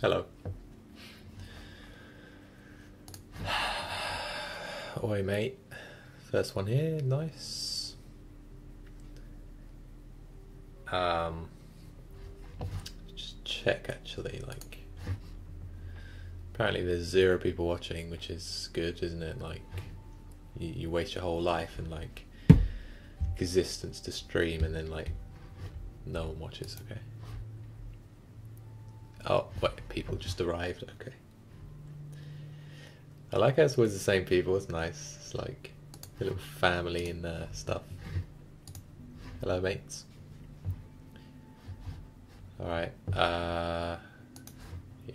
Hello. Oi, mate. First one here, nice. Um, just check actually, like. Apparently, there's zero people watching, which is good, isn't it? Like, you, you waste your whole life and like existence to stream, and then like no one watches. Okay. People just arrived. Okay. I like how it's always the same people. It's nice. It's like a little family and uh, stuff. Hello, mates. All right. Uh, yeah.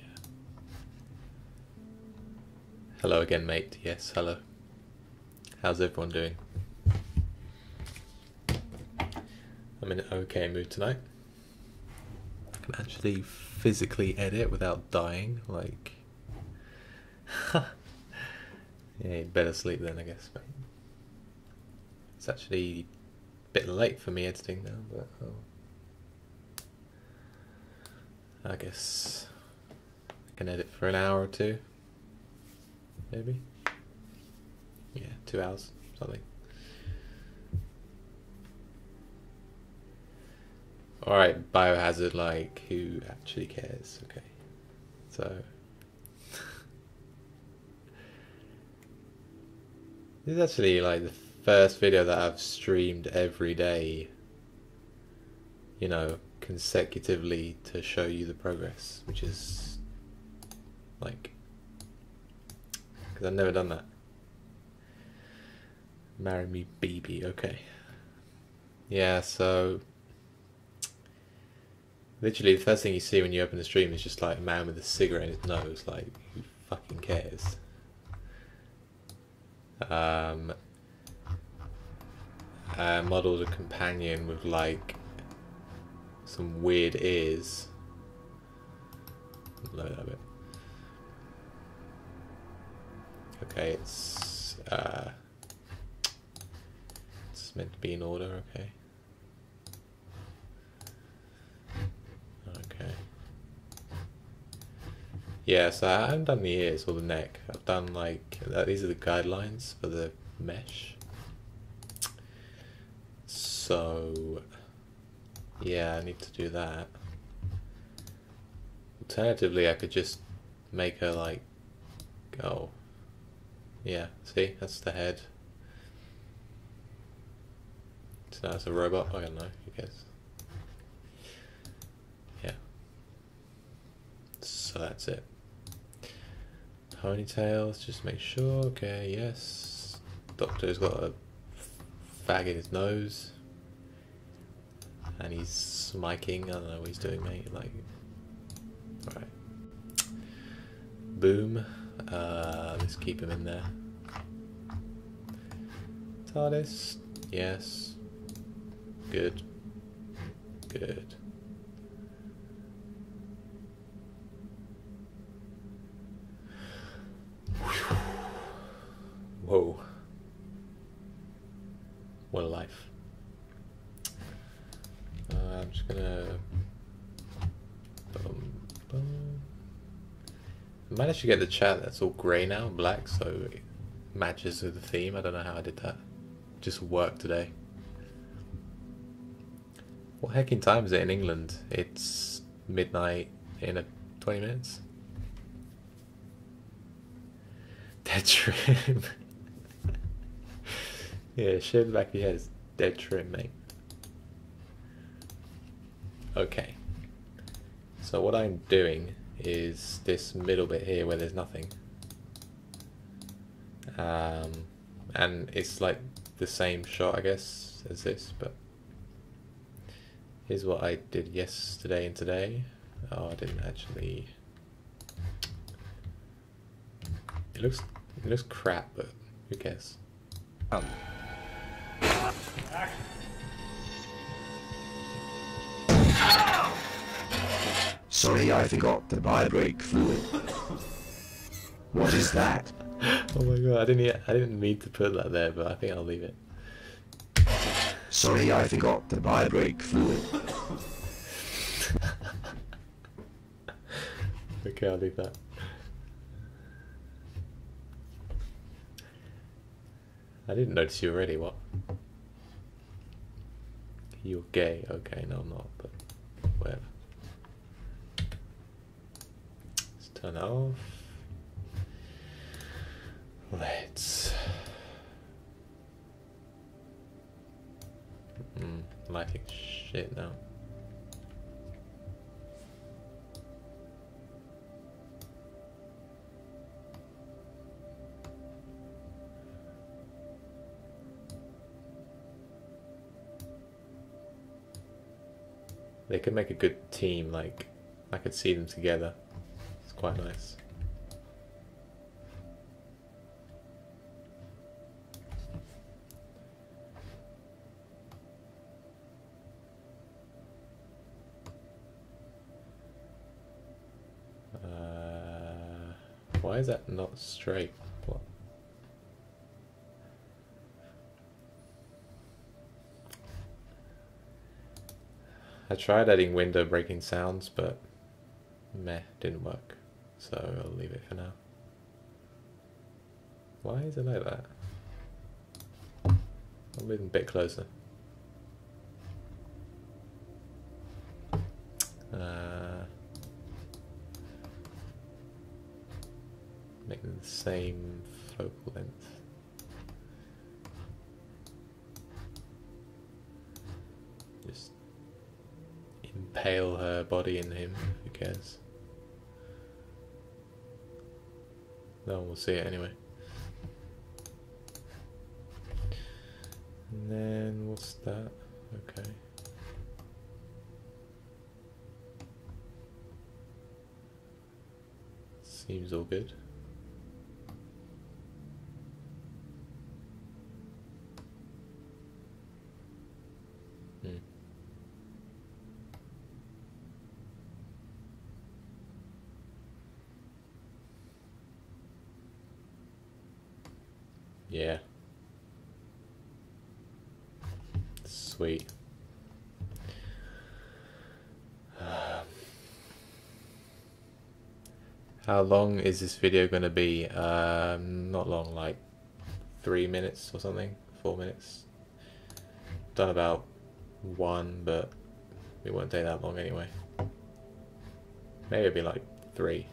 Hello again, mate. Yes, hello. How's everyone doing? I'm in an okay mood tonight. I actually physically edit without dying. Like, yeah, you'd better sleep then, I guess. Mate. It's actually a bit late for me editing now, but oh. I guess I can edit for an hour or two, maybe. Yeah, two hours, something. Alright, biohazard, like, who actually cares? Okay. So. this is actually, like, the first video that I've streamed every day, you know, consecutively to show you the progress, which is, like, because I've never done that. Marry me, BB, okay. Yeah, so Literally, the first thing you see when you open the stream is just like a man with a cigarette in his nose. Like, who fucking cares? Um, I modelled a companion with like some weird ears. Load that bit. Okay, it's uh, it's meant to be in order. Okay. Yeah, so I haven't done the ears or the neck. I've done like, uh, these are the guidelines for the mesh. So, yeah, I need to do that. Alternatively, I could just make her like, go. Yeah, see, that's the head. So now it's a robot, I don't know, I guess. So that's it. Ponytails, just make sure, okay, yes. Doctor's got a fag in his nose. And he's smiking, I don't know what he's doing, mate, like... Alright. Boom. Uh, let's keep him in there. TARDIS, yes. Good. Good. Whoa. What a life. Uh, I'm just gonna. Boom, boom. I managed to get the chat that's all grey now, black, so it matches with the theme. I don't know how I did that. Just worked today. What hecking time is it in England? It's midnight in a 20 minutes. Dead trim. yeah, shave back your head is dead trim, mate. Okay. So what I'm doing is this middle bit here where there's nothing. Um, and it's like the same shot, I guess, as this, but here's what I did yesterday and today. Oh, I didn't actually... It looks it looks crap, but who cares? Um. Sorry, I forgot the brake fluid. What is that? oh my god, I didn't I didn't mean to put that there, but I think I'll leave it. Sorry, I forgot the brake fluid. okay, I'll leave that. I didn't notice you already, what? You're gay, okay, no I'm not, but whatever. Let's turn that off. Let's... Mm, lighting shit now. They could make a good team, like, I could see them together. It's quite nice. Uh, why is that not straight? I tried adding window breaking sounds, but meh, didn't work. So I'll leave it for now. Why is it like that? I'll move a bit closer. Uh, the same focal length. Just impale her body in him, who cares? No one will see it anyway. And then what's that? Okay. Seems all good. Hmm. Yeah. Sweet. How long is this video going to be? Um, not long, like three minutes or something, four minutes. Done about one, but it won't take that long anyway. Maybe it'll be like three,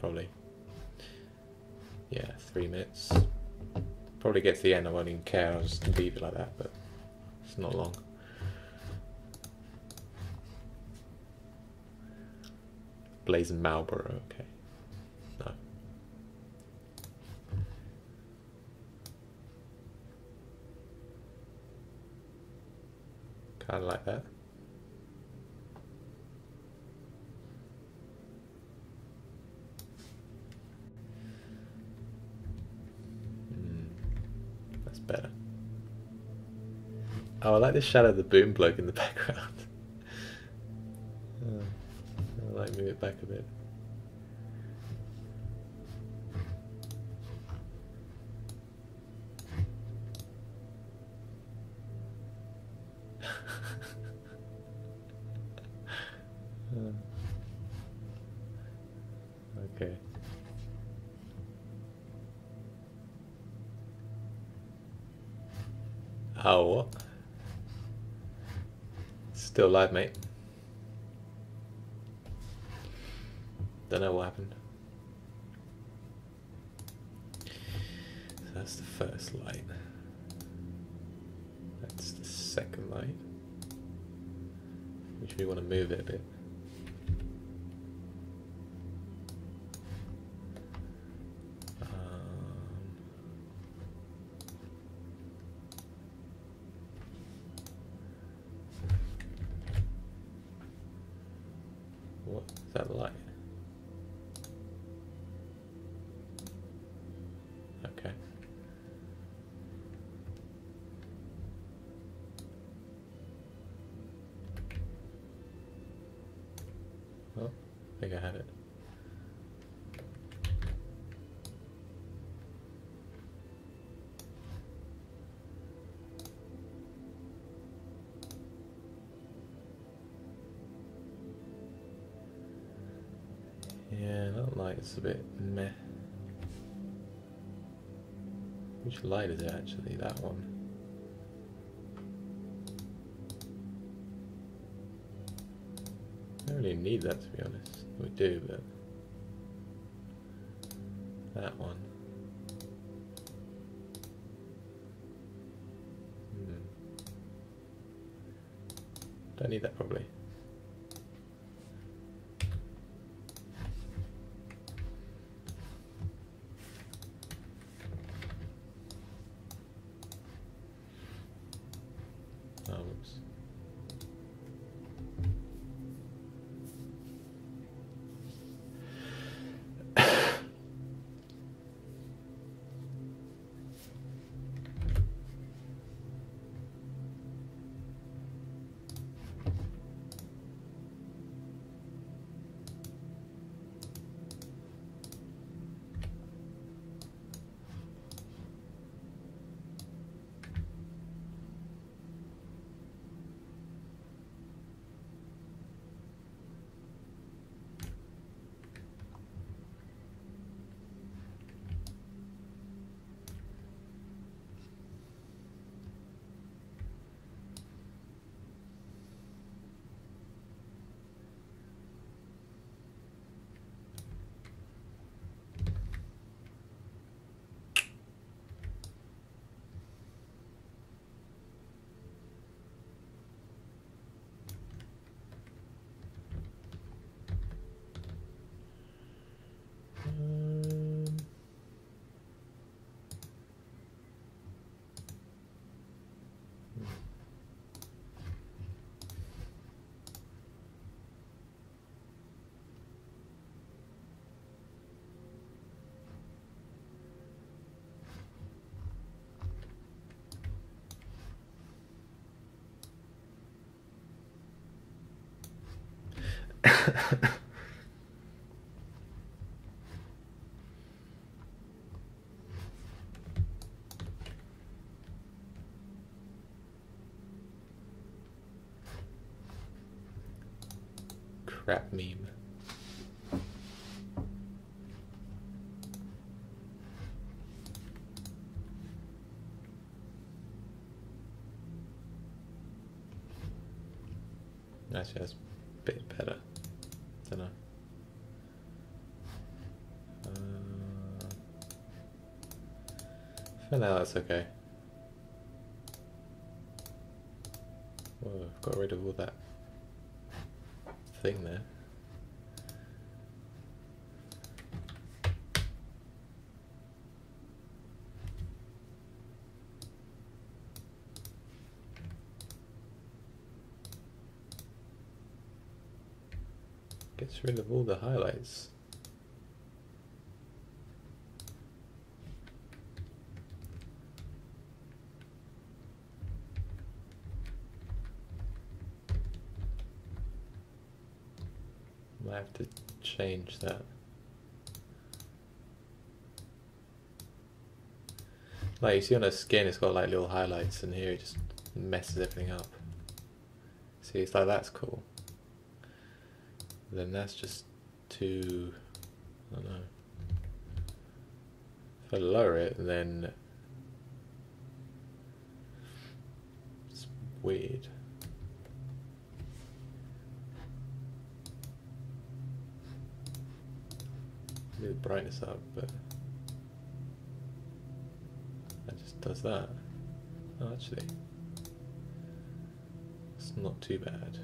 probably. Yeah, three minutes. Probably get to the end, I won't even care, I'll just leave it like that, but it's not long. Blazing Marlboro, okay. No. Kinda like that. Hmm, That's better. Oh, I like the shadow of the boom bloke in the background. Oh, I like move it back a bit. okay. Oh. Still live, mate. Don't know what happened. Light is it actually? That one. I don't really need that to be honest. We do, but Actually, that's a bit better. Don't know. Uh, for now, that's okay. Whoa, I've got rid of all that thing there. Gets rid of all the highlights. Might have to change that. Like you see on her skin, it's got like little highlights, and here it just messes everything up. See, it's like that's cool. Then that's just too. I don't know. If I lower it, then it's weird. do the brightness up, but that just does that. Oh, actually, it's not too bad.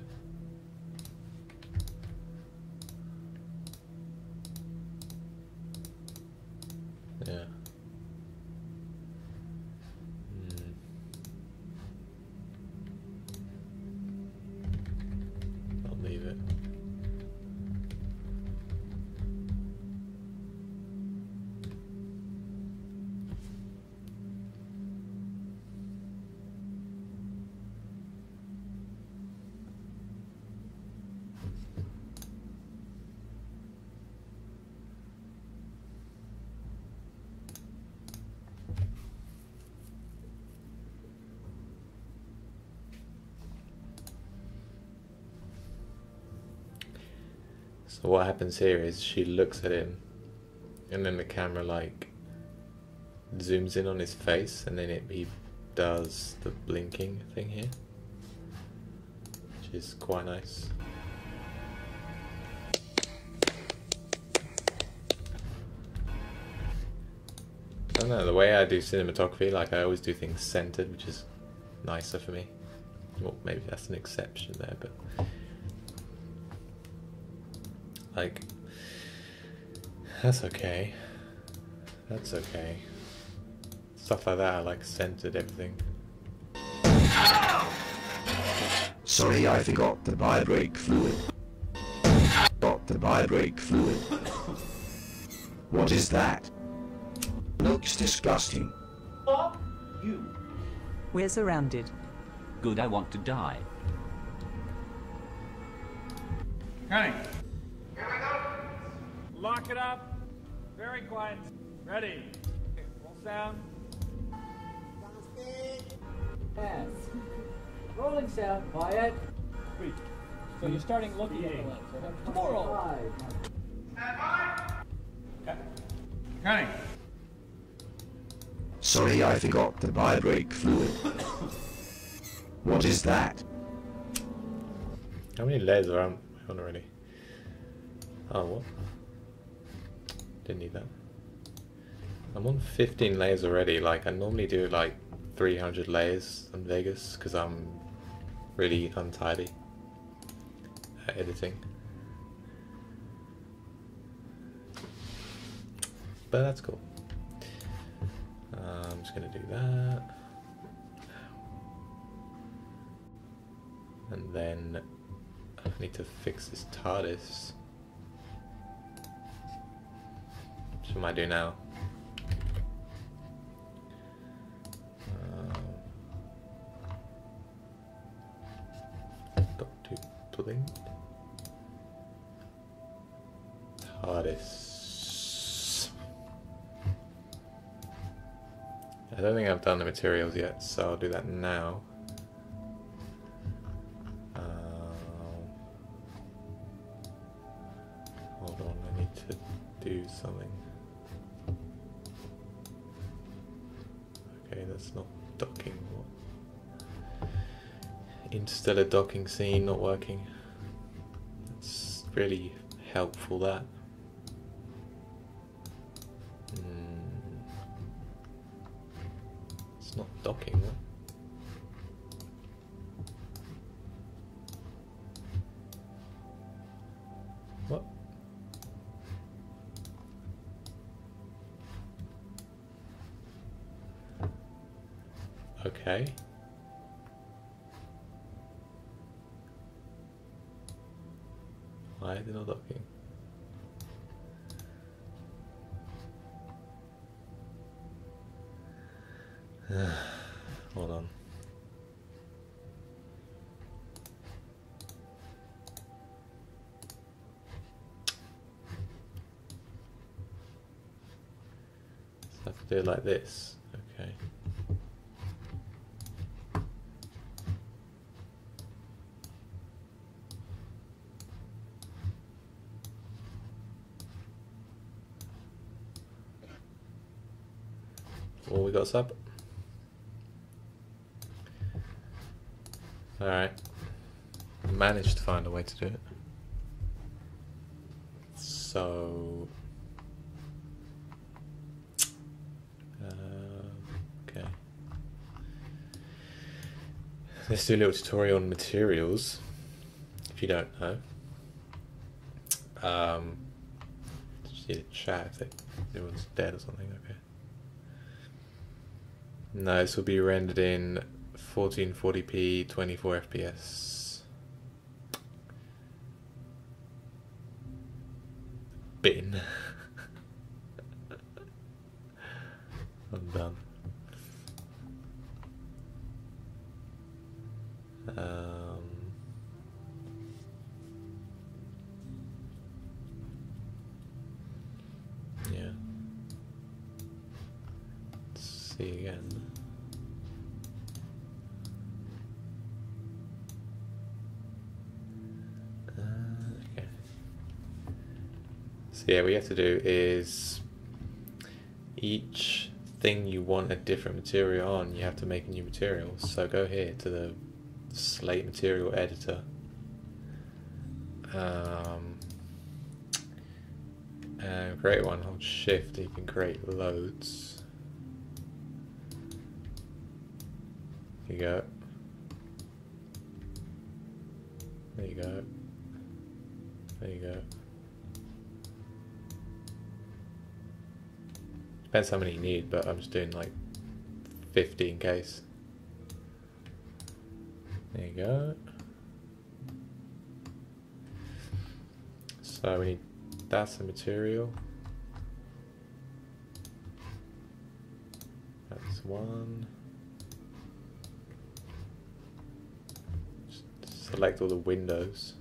What happens here is she looks at him, and then the camera like zooms in on his face, and then it he does the blinking thing here, which is quite nice. I don't know, the way I do cinematography, like I always do things centered, which is nicer for me. Well, maybe that's an exception there, but like that's okay. That's okay. Stuff like that, I like centered everything. Sorry, I forgot the vibrate fluid. Got the vibrate fluid. What is that? Looks disgusting. Fuck you. We're surrounded. Good, I want to die. Honey. Ready. Okay, roll sound. Yes. Rolling sound, quiet. Three. So you're starting looking at the lens. Okay? Tomorrow. Honey. Sorry, I forgot the vibrate fluid. What is that? How many layers are on on already? Oh, what? Didn't need that. I'm on 15 layers already. Like, I normally do like 300 layers in Vegas because I'm really untidy at editing. But that's cool. Uh, I'm just going to do that. And then I need to fix this TARDIS. What am I do now? Done the materials yet, so I'll do that now. Um, hold on, I need to do something. Okay, that's not docking. Interstellar docking scene not working. It's really helpful that. Hmm. Not docking. What? Okay. Why are they not docking? Hold on. So I have to do it like this. Okay. Well, we got sub. Alright. Managed to find a way to do it. So. Uh, okay. Let's do a little tutorial on materials. If you don't know. Um, just need to chat if everyone's dead or something. Okay. No, this will be rendered in 1440p, 24 FPS. Yeah, what you have to do is each thing you want a different material on, you have to make a new material. So go here to the slate material editor. Um, and create one, hold shift, you can create loads. There you go. Depends how many you need, but I'm just doing like 50 in case. There you go. So we need that's the material. That's one. Just select all the windows.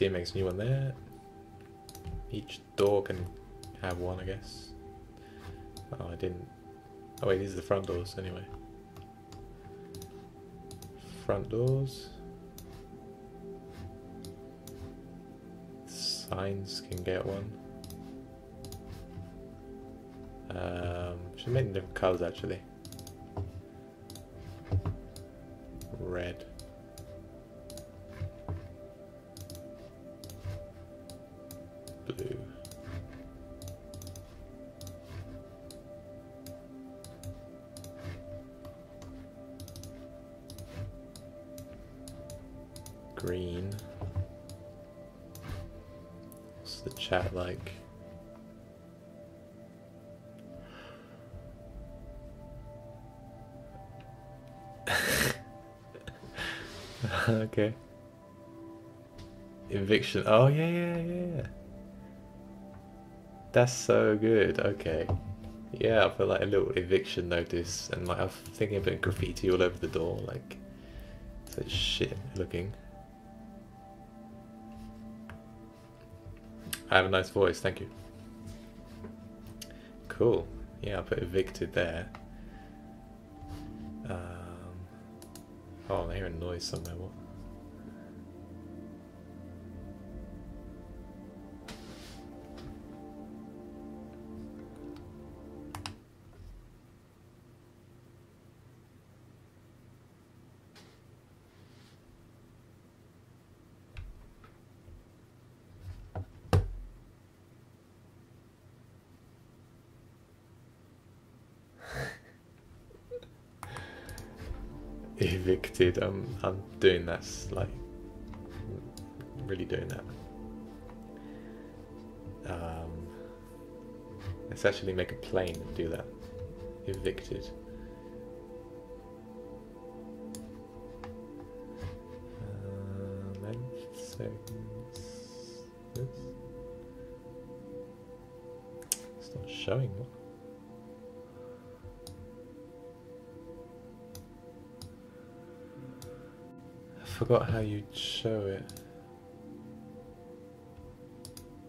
It makes a new one there. Each door can have one, I guess. Oh, I didn't. Oh wait, these are the front doors anyway. Front doors. Signs can get one. Um, should make them different colours actually. Green. What's the chat like? okay. Eviction. Oh yeah, yeah, yeah. That's so good. Okay. Yeah, I put like a little eviction notice, and like I'm thinking of graffiti all over the door, like so shit looking. I have a nice voice, thank you. Cool. Yeah, I put evicted there. Um, oh, I hear a noise somewhere. What? Evicted. I'm I'm doing that like really doing that. Um, let's actually make a plane and do that. Evicted. Uh, length seconds. It's not showing. What? Forgot how you show it.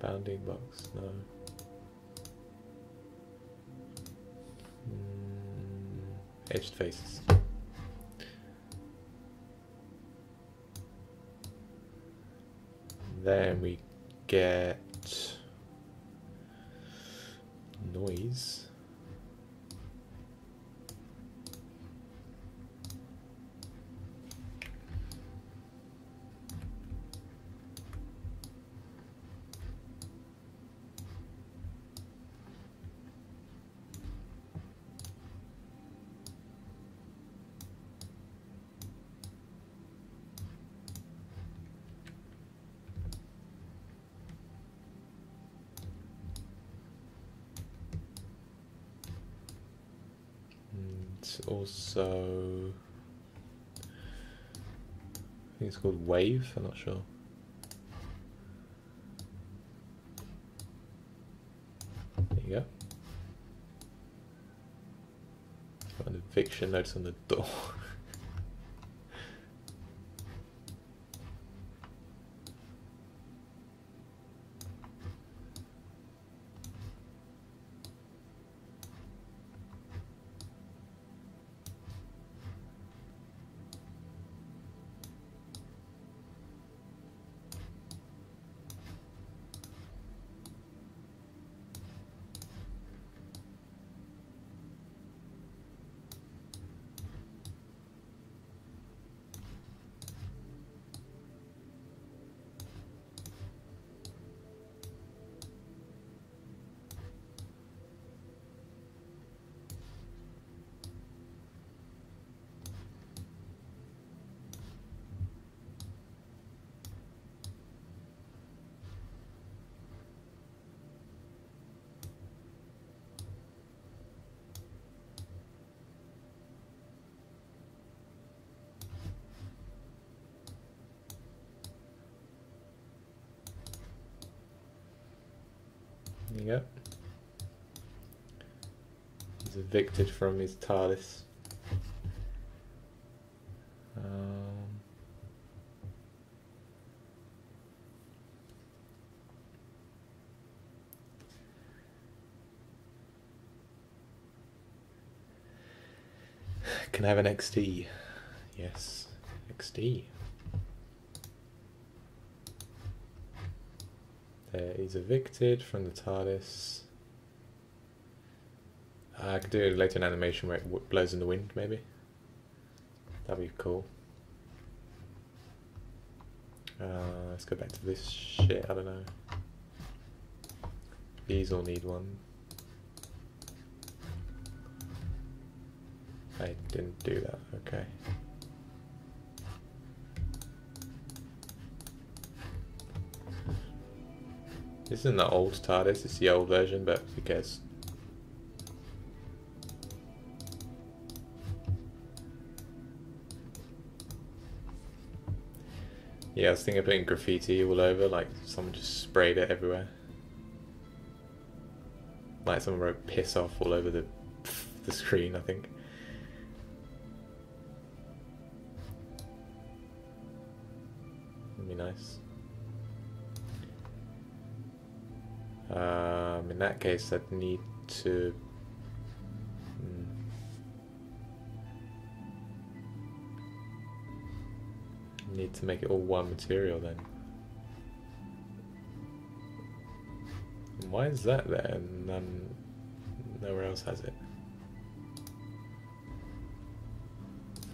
Bounding box, no. Mm, edged faces. Then we get called Wave, I'm not sure. There you go. Got an eviction notice on the door. There you go. He's evicted from his TARDIS. Um, can I have an XD? Yes, XD. There, he's evicted from the TARDIS. I could do later an animation where it blows in the wind, maybe. That'd be cool. Uh, let's go back to this shit, I don't know. These all need one. I didn't do that, okay. This isn't the old TARDIS, it's the old version, but who cares? Yeah, I was thinking of putting graffiti all over, like someone just sprayed it everywhere. Like someone wrote piss off all over the the screen, I think. Would be nice. Um, in that case, I'd need to. Need to make it all one material then. Why is that there and none, nowhere else has it?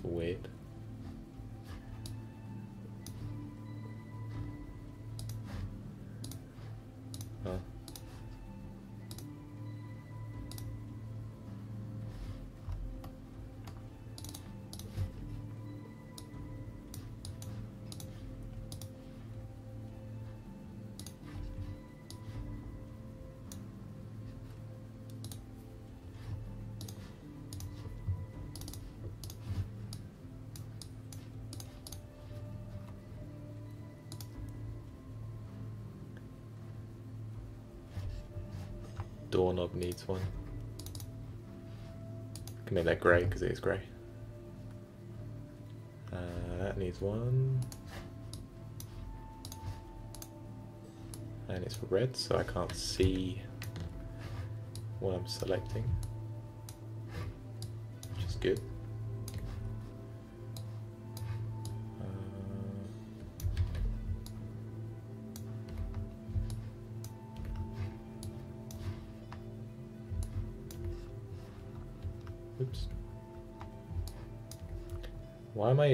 Weird. One. Can make that grey because it is grey. Uh, that needs one. And it's red, so I can't see what I'm selecting. Which is good.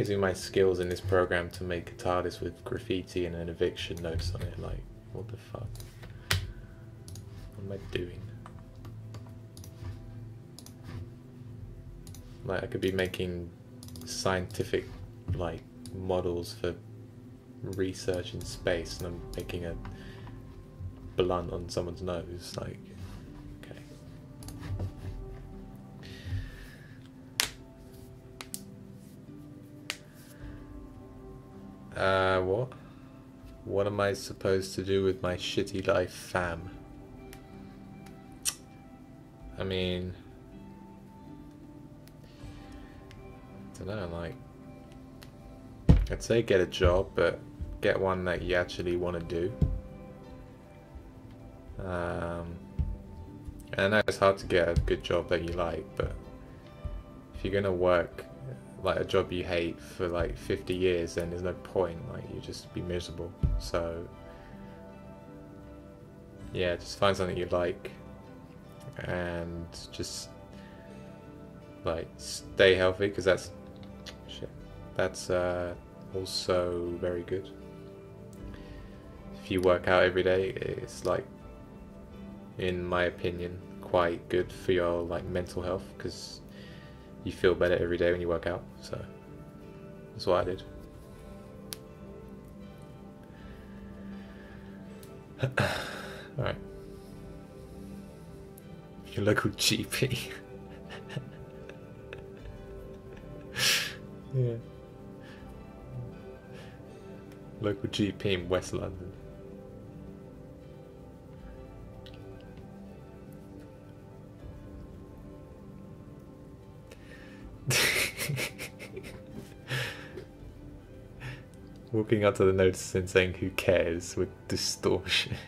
Using my skills in this program to make a TARDIS with graffiti and an eviction notice on it? Like, what the fuck? What am I doing? Like, I could be making scientific, like, models for research in space, and I'm making a blunt on someone's nose. Like, am I supposed to do with my shitty life, fam? I mean, I don't know, like, I'd say get a job, but get one that you actually want to do. Um, and I know it's hard to get a good job that you like, but if you're gonna work like a job you hate for like 50 years, then there's no point. Like you just be miserable. So yeah, just find something you like, and just like stay healthy because that's shit. That's uh, also very good. If you work out every day, it's like, in my opinion, quite good for your like mental health because you feel better every day when you work out. So that's what I did. All right. Your local GP. yeah. Local GP in West London. Walking to the notice and saying who cares with distortion.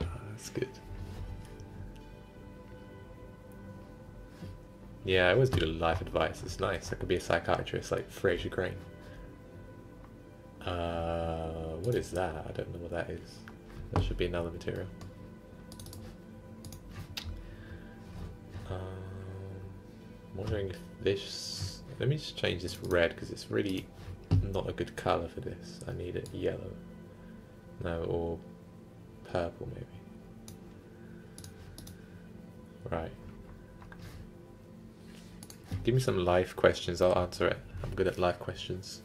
Ah, that's good. Yeah, I always do life advice. It's nice. I could be a psychiatrist like Frasier Crane. Uh, what is that? I don't know what that is. That should be another material. Um, I'm wondering if this... Let me just change this red because it's really not a good colour for this. I need it yellow. No, or purple maybe. Right. Give me some life questions, I'll answer it. I'm good at life questions.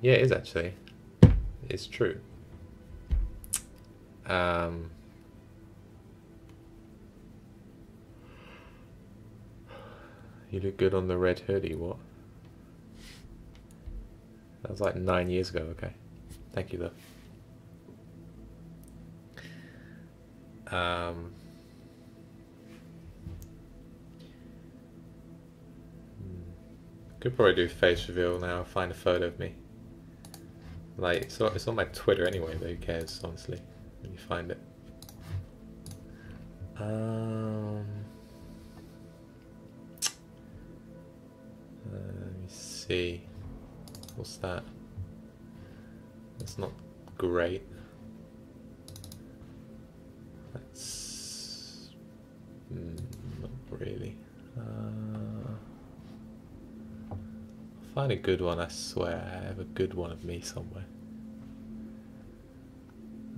Yeah, it is actually. It's true. Um, you look good on the red hoodie, what? That was like nine years ago, okay. Thank you though. Um, could probably do face reveal now, find a photo of me. Like, it's on, it's on my Twitter anyway, but who cares, honestly, you find it. Um, see. What's that? That's not great. That's mm, not really. Uh, I'll find a good one. I swear I have a good one of me somewhere.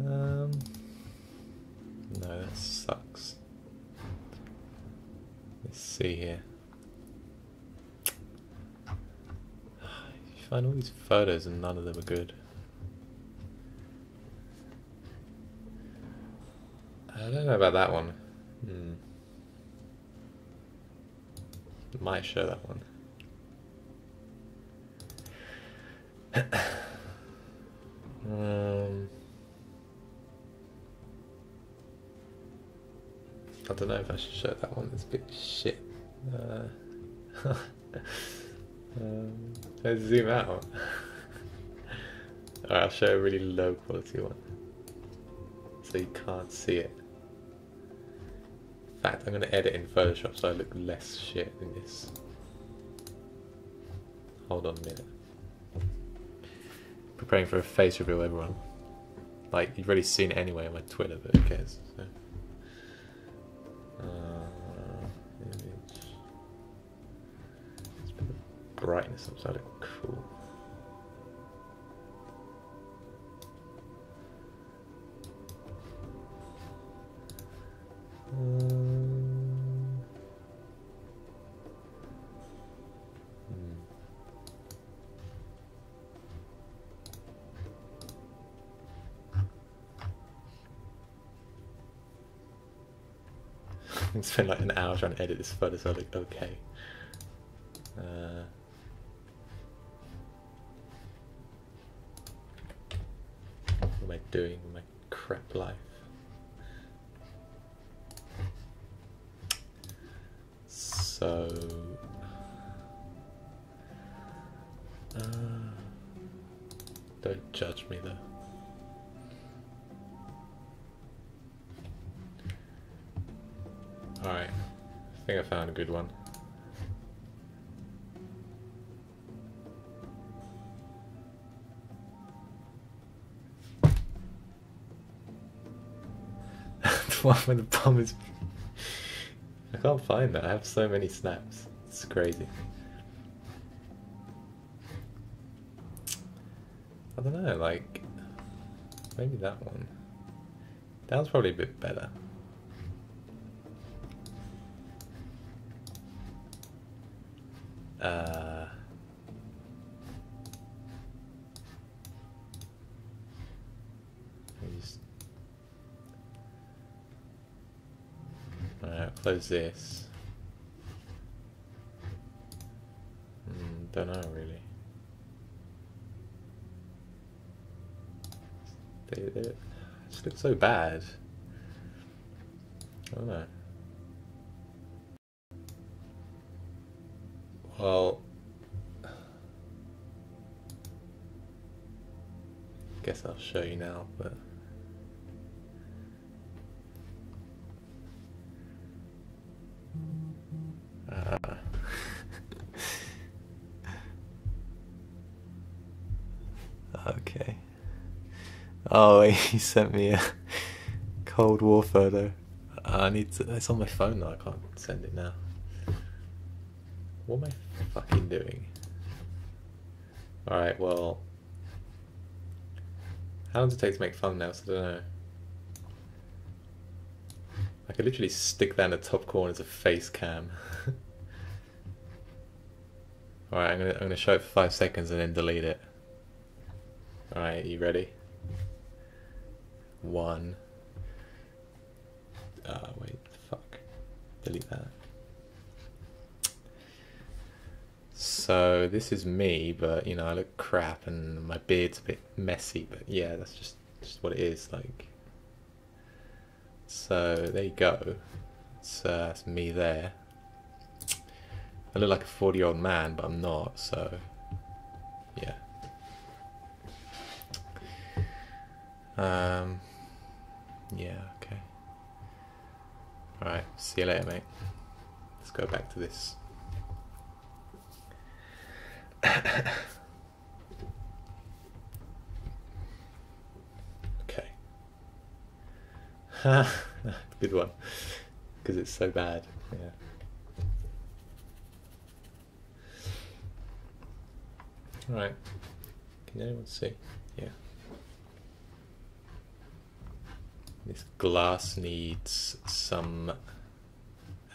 Um, no, that sucks. Let's see here. You find all these photos and none of them are good. I don't know about that one. Hmm. Might show that one. um, I don't know if I should show that one. It's a bit shit. Uh, um, let's zoom out. I'll show a really low quality one. So you can't see it. In fact, I'm going to edit in Photoshop so I look less shit than this. Hold on a minute. Preparing for a face reveal, everyone. Like, you've already seen it anyway on my Twitter, but who cares? So. Brightness up so I look cool. Um, hmm. I spent like an hour trying to edit this photo so I look okay. Uh, doing my crap life? So, uh, don't judge me though. Alright, I think I found a good one. one where the bomb is. I can't find that. I have so many snaps. It's crazy. I don't know, like. Maybe that one. That one's probably a bit better. Uh. let me just- Alright, close this. Mm, don't know really. They, they just look so bad. Oh, he sent me a Cold War photo. I need to. It's on my phone though. I can't send it now. What am I fucking doing? Alright, well. How long does it take to make thumbnails? I don't know. I could literally stick that in the top corner as a face cam. Alright, I'm gonna I'm gonna show it for five seconds and then delete it. Alright, you ready? One. Uh wait, fuck. Delete that. So this is me, but you know I look crap and my beard's a bit messy. But yeah, that's just just what it is. Like, so there you go. It's uh, that's me there. I look like a forty-year-old man, but I'm not. So yeah. Um. Yeah. Okay. All right. See you later, mate. Let's go back to this. okay. Good one. Because it's so bad. Yeah. Alright. Can anyone see? Yeah. This glass needs some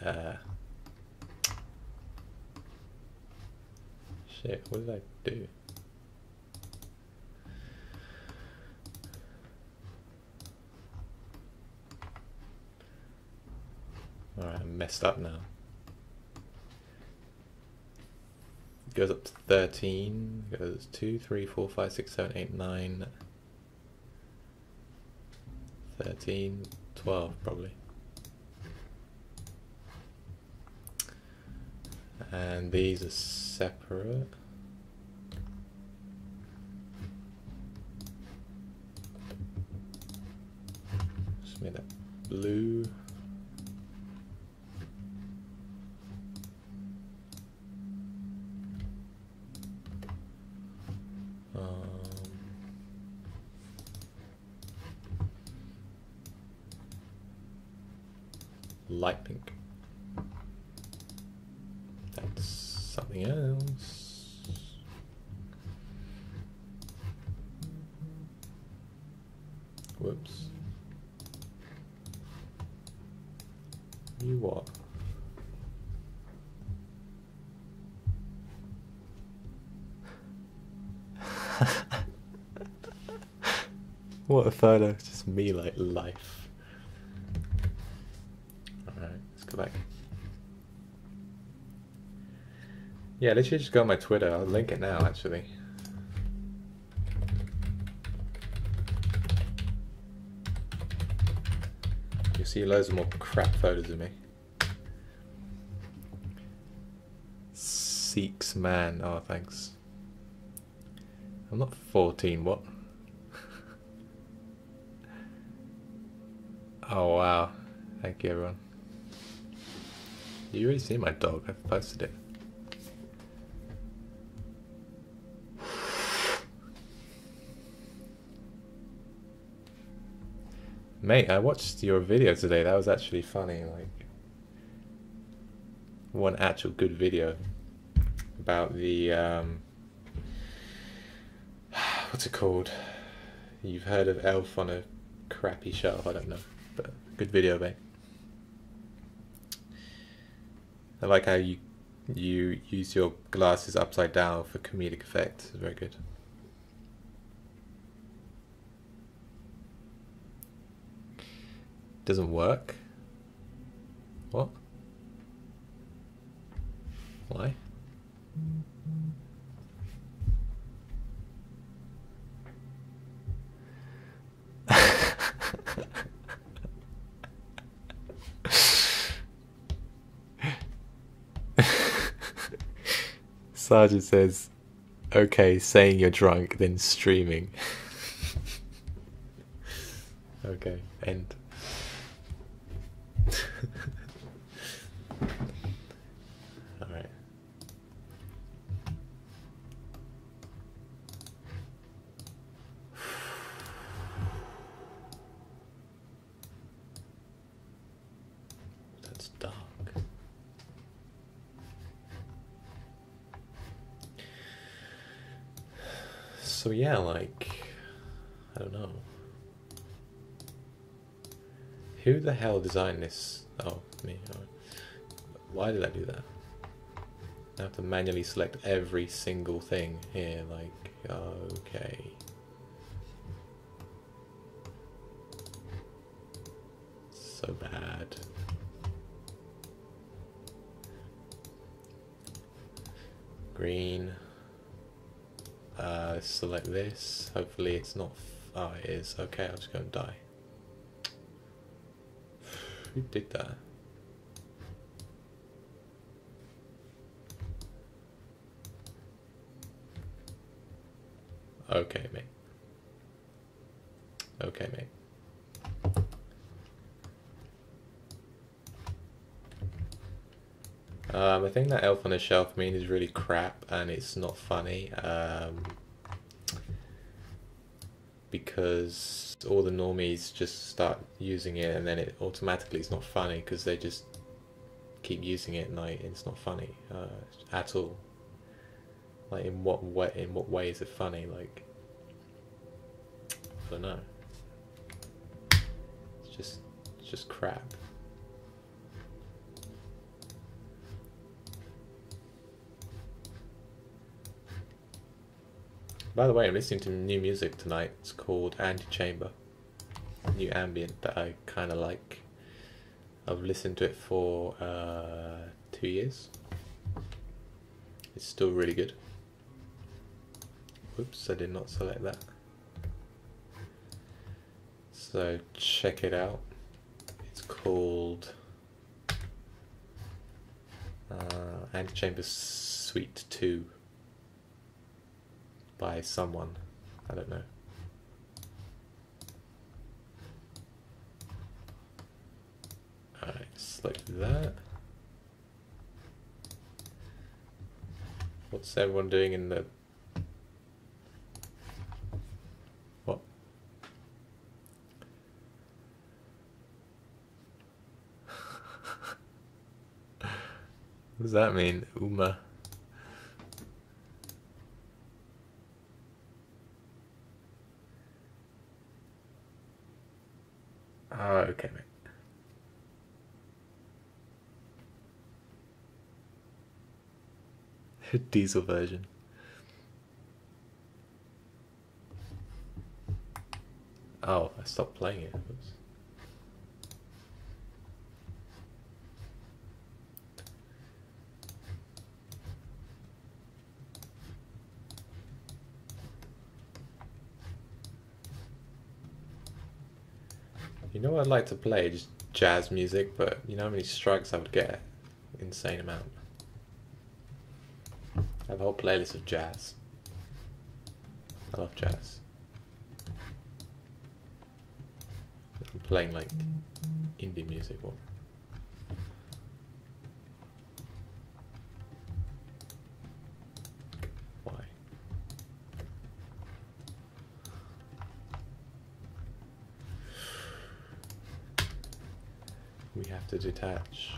uh, Shit, what did I do? Alright, I'm messed up now. Goes up to 13, goes 2, 3, 4, 5, 6, 7, 8, 9, 13, 12 probably. And these are separate. Just made that blue. Um, light pink. That's something else. Whoops. You what? what a photo. It's just me like life. Alright, let's Go back. Yeah, literally just go on my Twitter. I'll link it now, actually. You'll see loads of more crap photos of me. Seeks man. Oh, thanks. I'm not 14, what? oh, wow. Thank you, everyone. You already see my dog. I've posted it. Mate, I watched your video today. That was actually funny. Like, one actual good video about the um, what's it called? You've heard of Elf on a crappy shelf? I don't know, but good video, mate. I like how you you use your glasses upside down for comedic effect. It's very good. Doesn't work. What? Why? Sergeant says, okay, saying you're drunk, then streaming. okay, end. Alright. That's dark. So yeah, like I don't know. Who the hell designed this? Oh, me. Why did I do that? I have to manually select every single thing here, like, okay. So bad. Green. Uh, select this. Hopefully it's not... Oh, it is. Okay, I'll just go and die. Who did that? Okay, mate. Okay, mate. Um, I think that Elf on the Shelf meme is really crap and it's not funny. Um, because all the normies just start using it and then it automatically is not funny because they just keep using it and like it's not funny uh, at all. Like in what way? In what way is it funny? Like I don't know. It's just it's just crap. By the way, I'm listening to new music tonight. It's called Antichamber. New ambient that I kind of like. I've listened to it for uh, two years. It's still really good. Oops, I did not select that. So check it out. It's called uh, Antichamber Suite 2 by someone. I don't know. Alright, select that. What's everyone doing in the... What? what does that mean? Uma. Oh, okay, mate. Diesel version. Oh, I stopped playing it. Oops. You know what I'd like to play? Just jazz music, but you know how many strikes I would get? Insane amount. I have a whole playlist of jazz. I love jazz. I'm playing like indie music or why? We have to detach.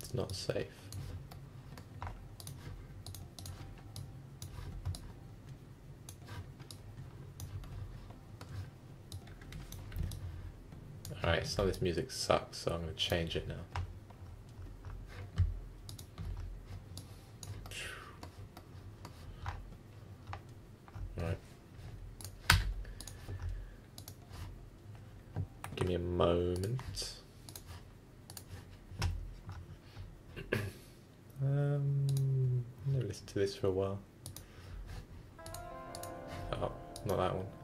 It's not safe. Alright, of this music sucks, so I'm going to change it now. Alright. Give me a moment. um, never listened to this for a while. Oh, not that one.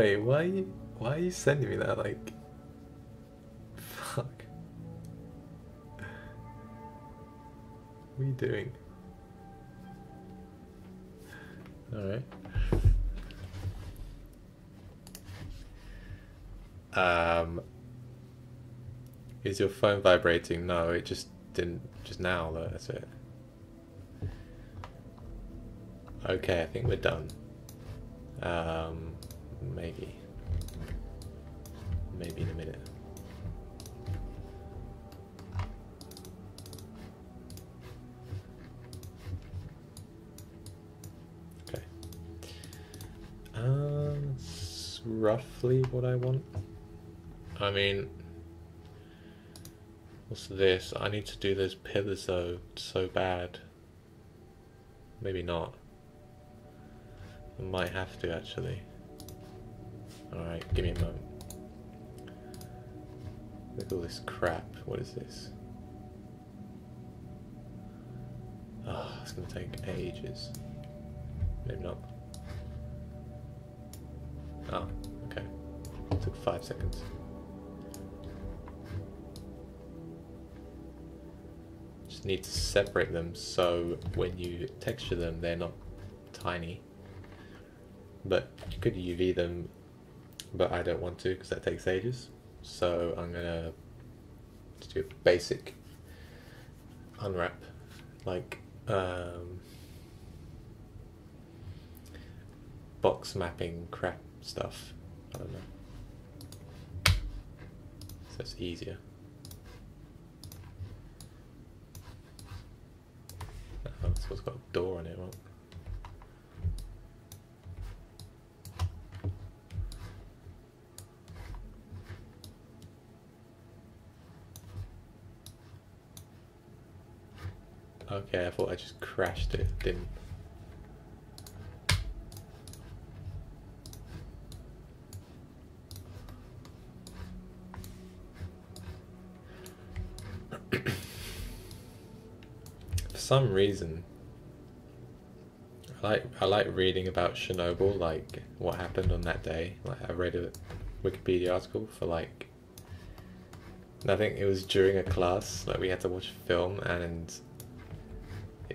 Wait, why are you why are you sending me that like fuck? What are you doing? Alright. Um Is your phone vibrating? No, it just didn't just now though, that's it. Okay, I think we're done. Um maybe. Maybe in a minute. Okay. Um, it's roughly what I want. I mean, what's this? I need to do those pillars though, so bad. Maybe not. I might have to actually. Alright, give me a moment. Look at all this crap. What is this? Oh, it's gonna take ages. Maybe not. Oh, okay. It took five seconds. Just need to separate them so when you texture them, they're not tiny. But you could UV them, but I don't want to because that takes ages. So I'm gonna just do a basic unwrap, like um, box mapping crap stuff. I don't know. So it's easier. Oh, one's got a door on it. Well. Okay, I thought I just crashed it, didn't. For some reason, I like I like reading about Chernobyl, like what happened on that day. Like I read a Wikipedia article for like I think it was during a class, like we had to watch a film and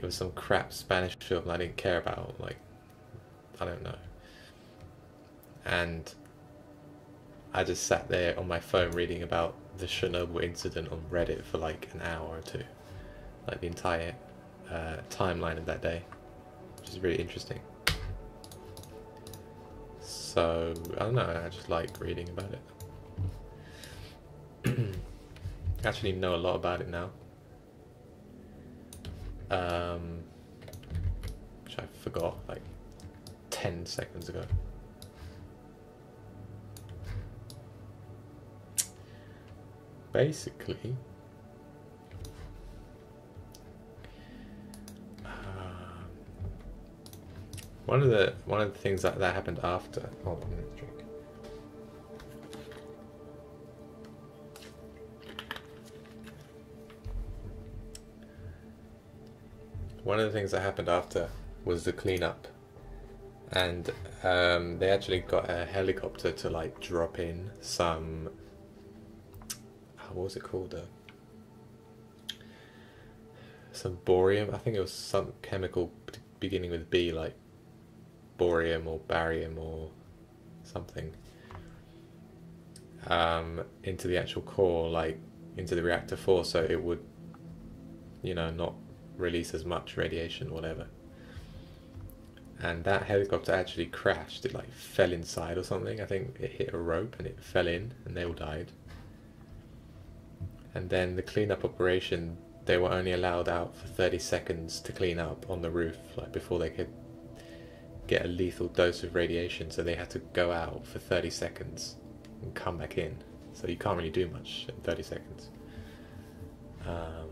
was some crap Spanish film I didn't care about, like I don't know. And I just sat there on my phone reading about the Chernobyl incident on Reddit for like an hour or two. Like the entire uh, timeline of that day. Which is really interesting. So, I don't know, I just like reading about it. I actually know a lot about it now. Um, which I forgot like 10 seconds ago. basically, um, one of the one of the things that that happened after. Hold on, One of the things that happened after was the cleanup, and um, they actually got a helicopter to like drop in some. What was it called? Uh, some borium. I think it was some chemical beginning with B, like borium or barium or something. Um, into the actual core, like into the reactor four, so it would, you know, not release as much radiation, whatever. And that helicopter actually crashed. It like fell inside or something. I think it hit a rope and it fell in, and they all died. And then the cleanup operation, they were only allowed out for 30 seconds to clean up on the roof, like before they could get a lethal dose of radiation. So they had to go out for 30 seconds and come back in. So you can't really do much in 30 seconds. Um,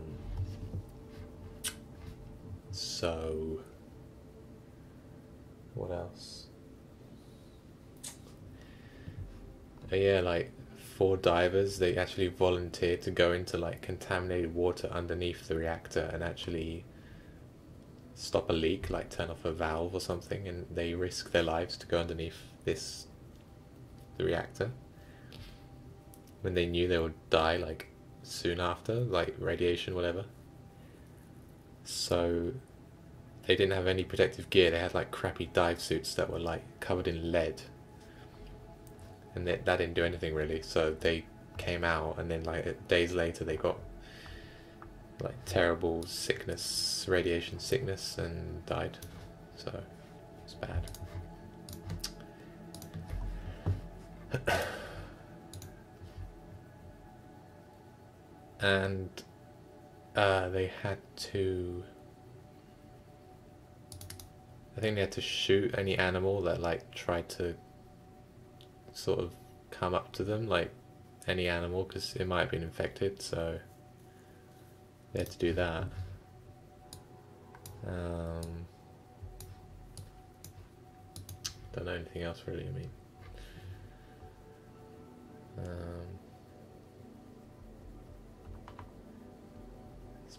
so, what else? Uh, yeah, like four divers, they actually volunteered to go into like contaminated water underneath the reactor and actually stop a leak, like turn off a valve or something, and they risk their lives to go underneath this the reactor when they knew they would die like soon after, like radiation, whatever. So they didn't have any protective gear. They had like crappy dive suits that were like covered in lead, and that that didn't do anything really. So they came out, and then like days later they got like terrible sickness, radiation sickness, and died. So it's bad. and uh, they had to. I think they had to shoot any animal that like tried to sort of come up to them, like any animal, because it might have been infected. So they had to do that. Um, don't know anything else really. I mean, um,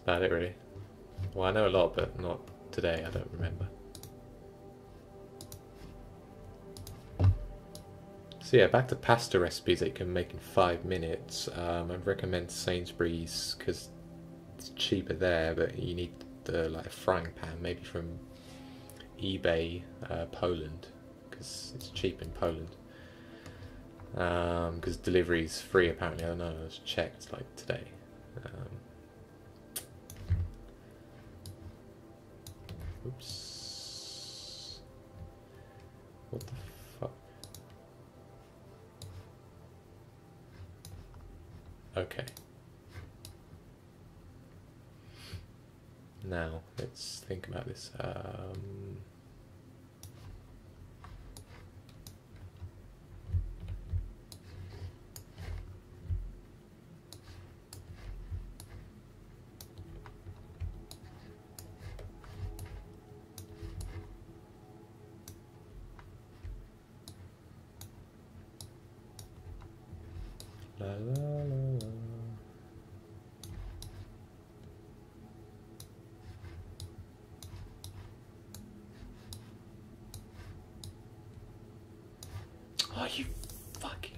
about it really. Well, I know a lot, but not today. I don't remember. So yeah, back to pasta recipes that you can make in five minutes. Um, I'd recommend Sainsbury's because it's cheaper there, but you need the like a frying pan, maybe from eBay uh, Poland, because it's cheap in Poland. Because delivery is free apparently. I don't know. I just checked like today. Oops. What the fuck? Okay. Now, let's think about this. Um, la la la. Are you fucking?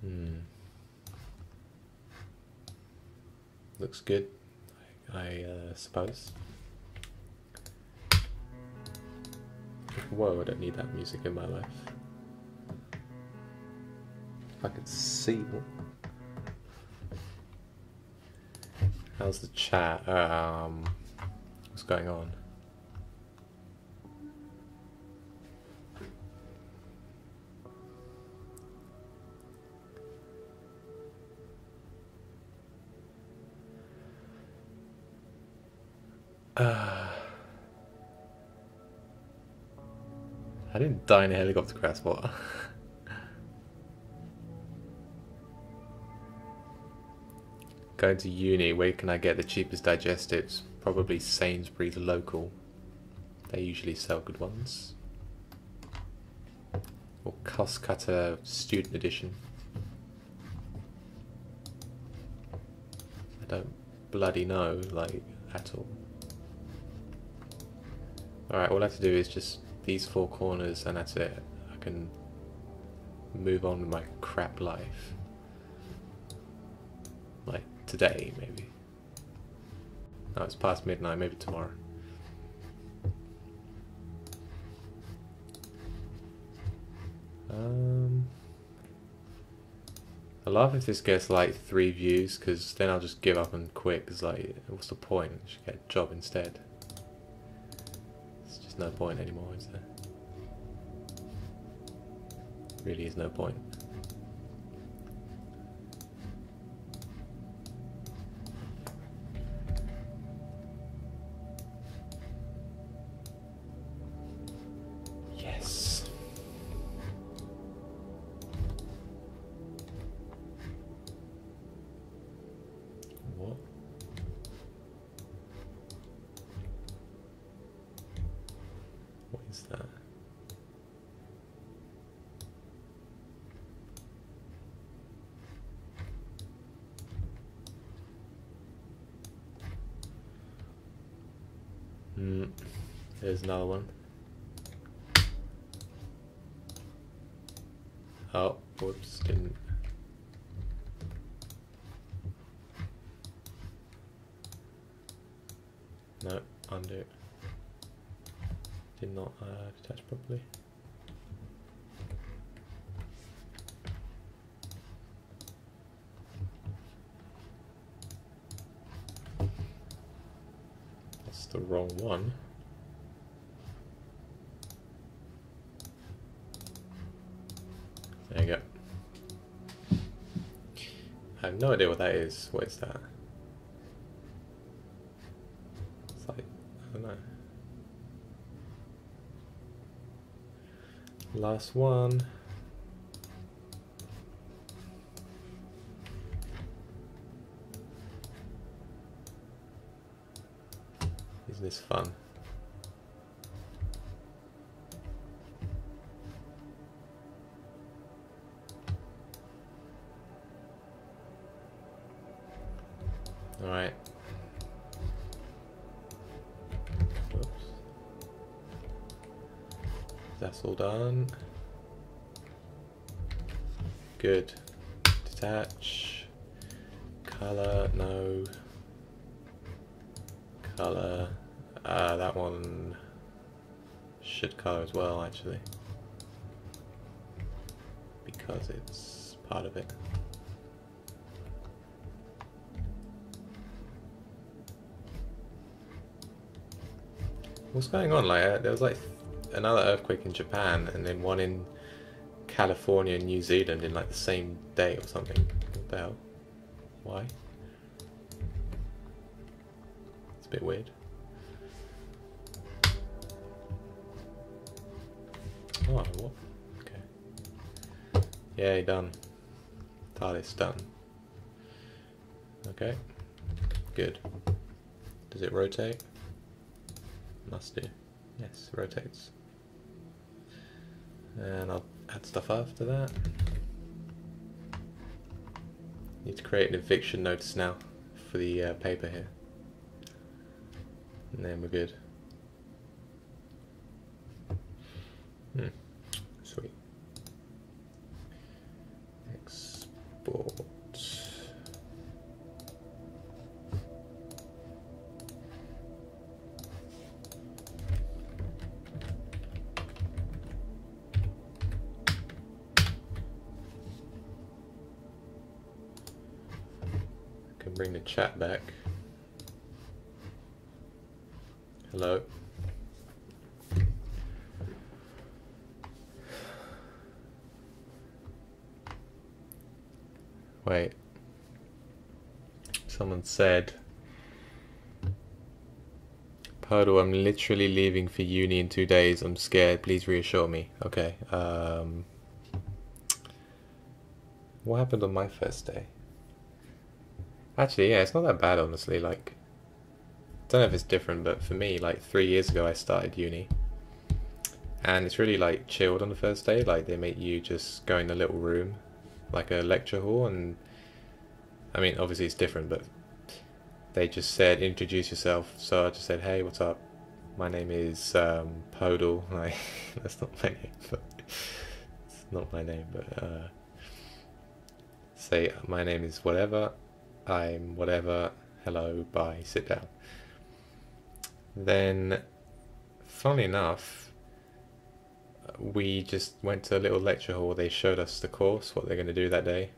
Hmm. Looks good, suppose. Whoa, I don't need that music in my life. If I could see. How's the chat? Um, what's going on? Die in a helicopter crash, what? Going to uni, where can I get the cheapest digestives? Probably Sainsbury's local. They usually sell good ones. Or Costcutter Student Edition. I don't bloody know, like, at all. Alright, all I have to do is just these four corners and that's it. I can move on with my crap life. Like, today, maybe. No, it's past midnight, maybe tomorrow. Um, I love if this gets like three views, because then I'll just give up and quit, because like, what's the point? I should get a job instead. There's no point anymore, is there? Really is no point. One. There you go. I have no idea what that is. What is that? It's like, I don't know. Last one. Isn't fun? Alright. Whoops. That's all done. Good. Detach. Color, no. Color. Uh, that one should color as well, actually. Because it's part of it. What's going on? Like, uh, there was like another earthquake in Japan, and then one in California and New Zealand in like the same day or something. Hell? Why? It's a bit weird. Yay, done. TARDIS done. Okay. Good. Does it rotate? Must do. Yes, rotates. And I'll add stuff after that. Need to create an eviction notice now for the uh, paper here. And then we're good. Back. Hello. Wait. Someone said Hurdle, I'm literally leaving for uni in two days. I'm scared. Please reassure me. Okay. Um, what happened on my first day? Actually, yeah, it's not that bad, honestly. Like, I don't know if it's different, but for me, like three years ago, I started uni, and it's really like chilled on the first day. Like they make you just go in a little room, like a lecture hall, and I mean, obviously it's different, but they just said introduce yourself. So I just said, hey, what's up? My name is um, Podel. Like that's not my name, but it's not my name, but uh, say my name is whatever. I'm whatever. Hello, bye. Sit down. Then, funnily enough, we just went to a little lecture hall. They showed us the course, what they're going to do that day.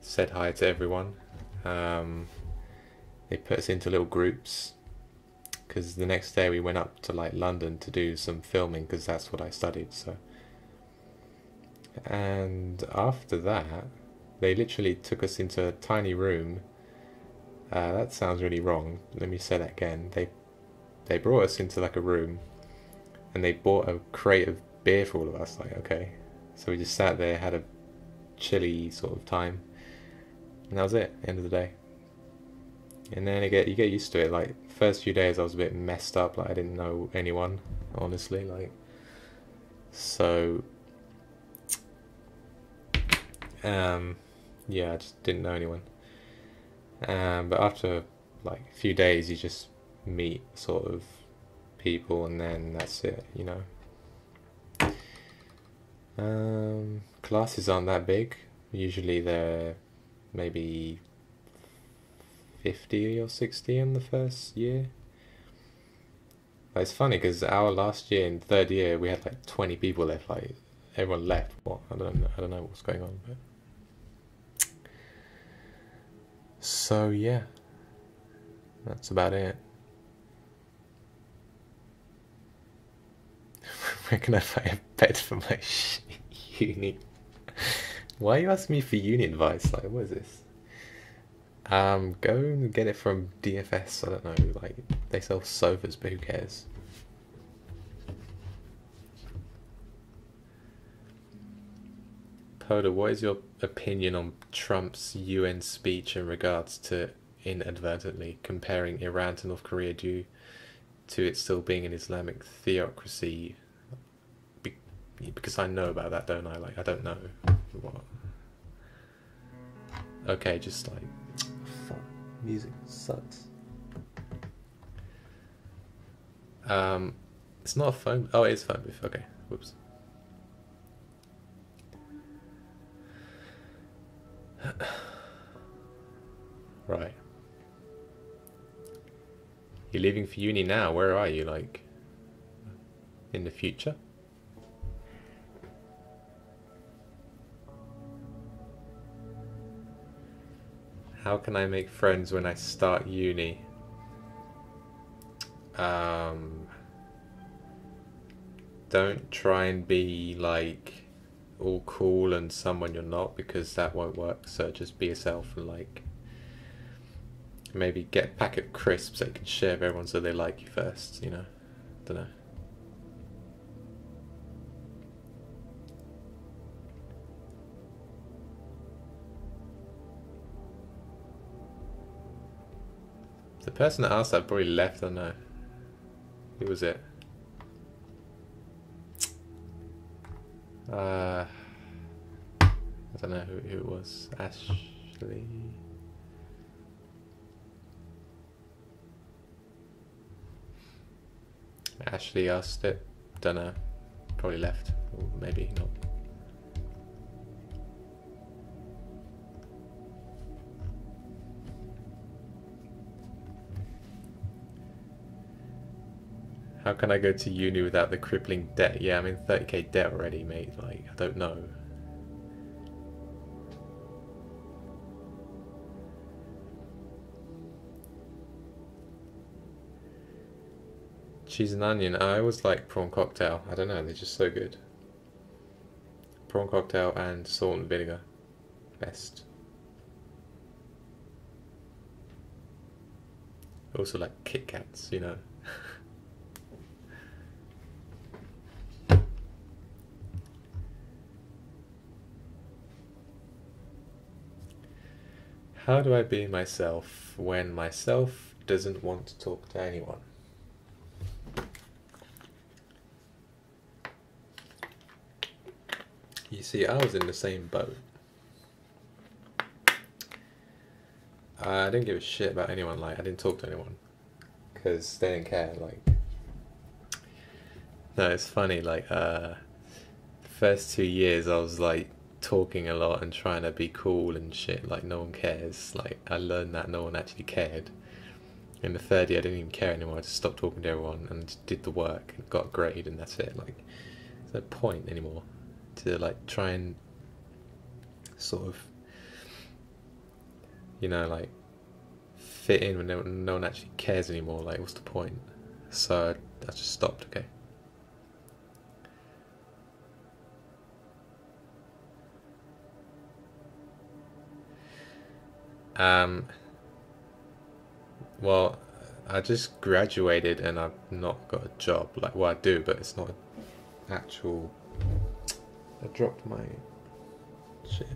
Said hi to everyone. Um, they put us into little groups because the next day we went up to like London to do some filming because that's what I studied. So, and after that, they literally took us into a tiny room. Uh, that sounds really wrong. Let me say that again. They they brought us into like a room, and they bought a crate of beer for all of us. Like okay, so we just sat there, had a chilly sort of time, and that was it. End of the day. And then you get you get used to it. Like first few days, I was a bit messed up. Like I didn't know anyone, honestly. Like so. Um, yeah, I just didn't know anyone. Um, but after like a few days, you just meet sort of people, and then that's it, you know. Um, classes aren't that big. Usually they're maybe 50 or 60 in the first year. But it's funny because our last year, in third year, we had like 20 people left. Like everyone left. What I don't know. I don't know what's going on. But so yeah, that's about it. Where can I find a bed for my uni? Why are you asking me for uni advice? Like, what is this? Um, go and get it from DFS. I don't know. Like, they sell sofas, but who cares? Podel, what is your opinion on Trump's UN speech in regards to inadvertently comparing Iran to North Korea due to it still being an Islamic theocracy? Be- because I know about that, don't I? Like, I don't know what. Okay, just like fuck, music sucks. Um, it's not a phone. Oh, it is phone booth. Okay, whoops. You're leaving for uni now. Where are you? Like, in the future? How can I make friends when I start uni? Um, don't try and be like all cool and someone you're not because that won't work. So just be yourself and like maybe get a packet of crisps that you can share with everyone so they like you first, you know. Don't know. The person that asked that probably left, I don't know. Who was it? Uh, I don't know who, who it was. Ashley. Ashley asked it. Don't know. Probably left. Or maybe not. How can I go to uni without the crippling debt? Yeah, I'm in 30k debt already, mate. Like, I don't know. Cheese and onion. I always like prawn cocktail. I don't know, they're just so good. Prawn cocktail and salt and vinegar. Best. Also like Kit Kats, you know. How do I be myself when myself doesn't want to talk to anyone? You see, I was in the same boat. I didn't give a shit about anyone. Like, I didn't talk to anyone because they didn't care. Like, no, it's funny. Like, uh, first two years, I was like talking a lot and trying to be cool and shit. Like, no one cares. Like, I learned that no one actually cared. In the third year, I didn't even care anymore. I just stopped talking to everyone and did the work and got a grade, and that's it. Like, there's no point anymore to like try and sort of you know like fit in when no, no one actually cares anymore like what's the point? So I, I just stopped okay? Um well I just graduated and I've not got a job like well I do but it's not an actual I dropped my shit.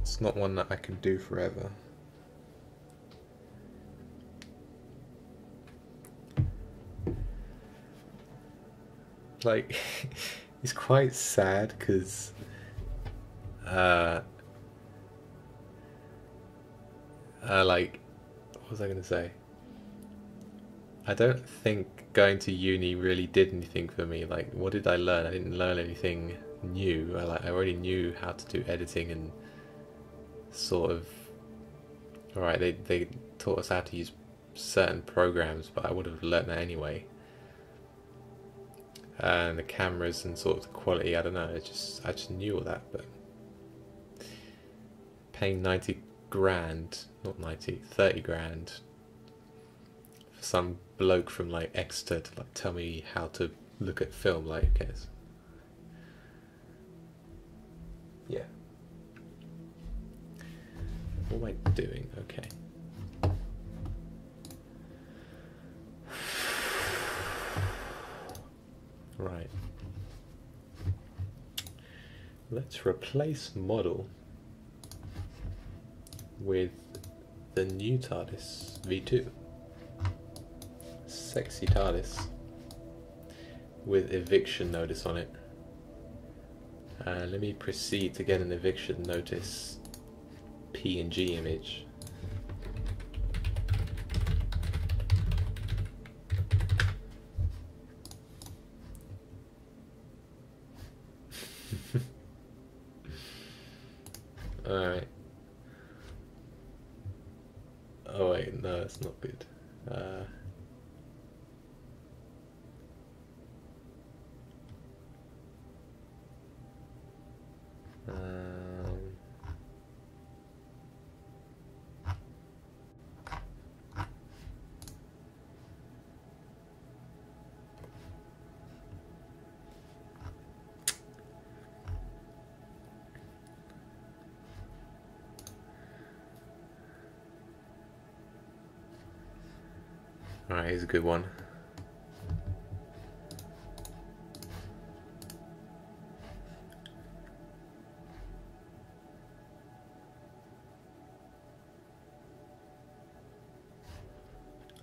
It's not one that I can do forever. Like, it's quite sad because, uh, uh, like, what was I gonna say? I don't think going to uni really did anything for me. Like, what did I learn? I didn't learn anything new. I like I already knew how to do editing and sort of. All right, they they taught us how to use certain programs, but I would have learned that anyway. And the cameras and sort of the quality, I don't know. I just I just knew all that, but paying ninety grand, not 90, 30 grand for some bloke from like Exeter to like tell me how to look at film. Like, who cares? Yeah. What am I doing? Okay. Right. Let's replace model with the new TARDIS V2 sexy TARDIS with eviction notice on it. Uh, let me proceed to get an eviction notice PNG image. A good one.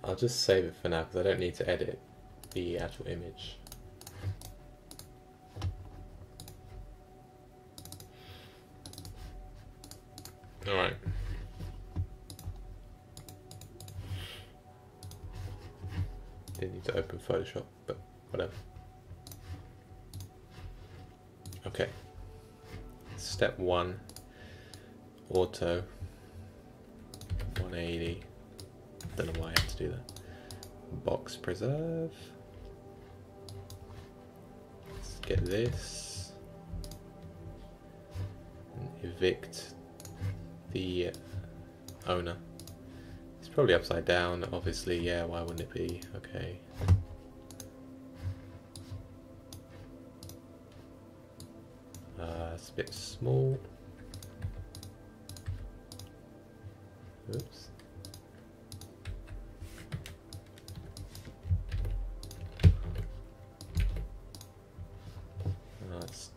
I'll just save it for now because I don't need to edit the actual image. Alright. Didn't need to open Photoshop, but whatever. Okay. Step one, auto, 180. Don't know why I have to do that. Box preserve. Let's get this. And evict the owner. It's probably upside down, obviously, yeah, why wouldn't it be? Okay. small. Oops. Ah, it's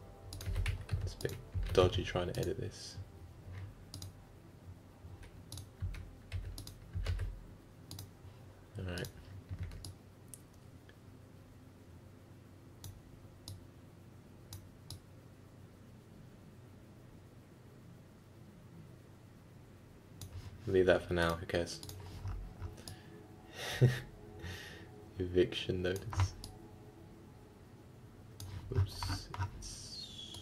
a bit dodgy trying to edit this. For now, who cares? Eviction notice. Whoops. It's...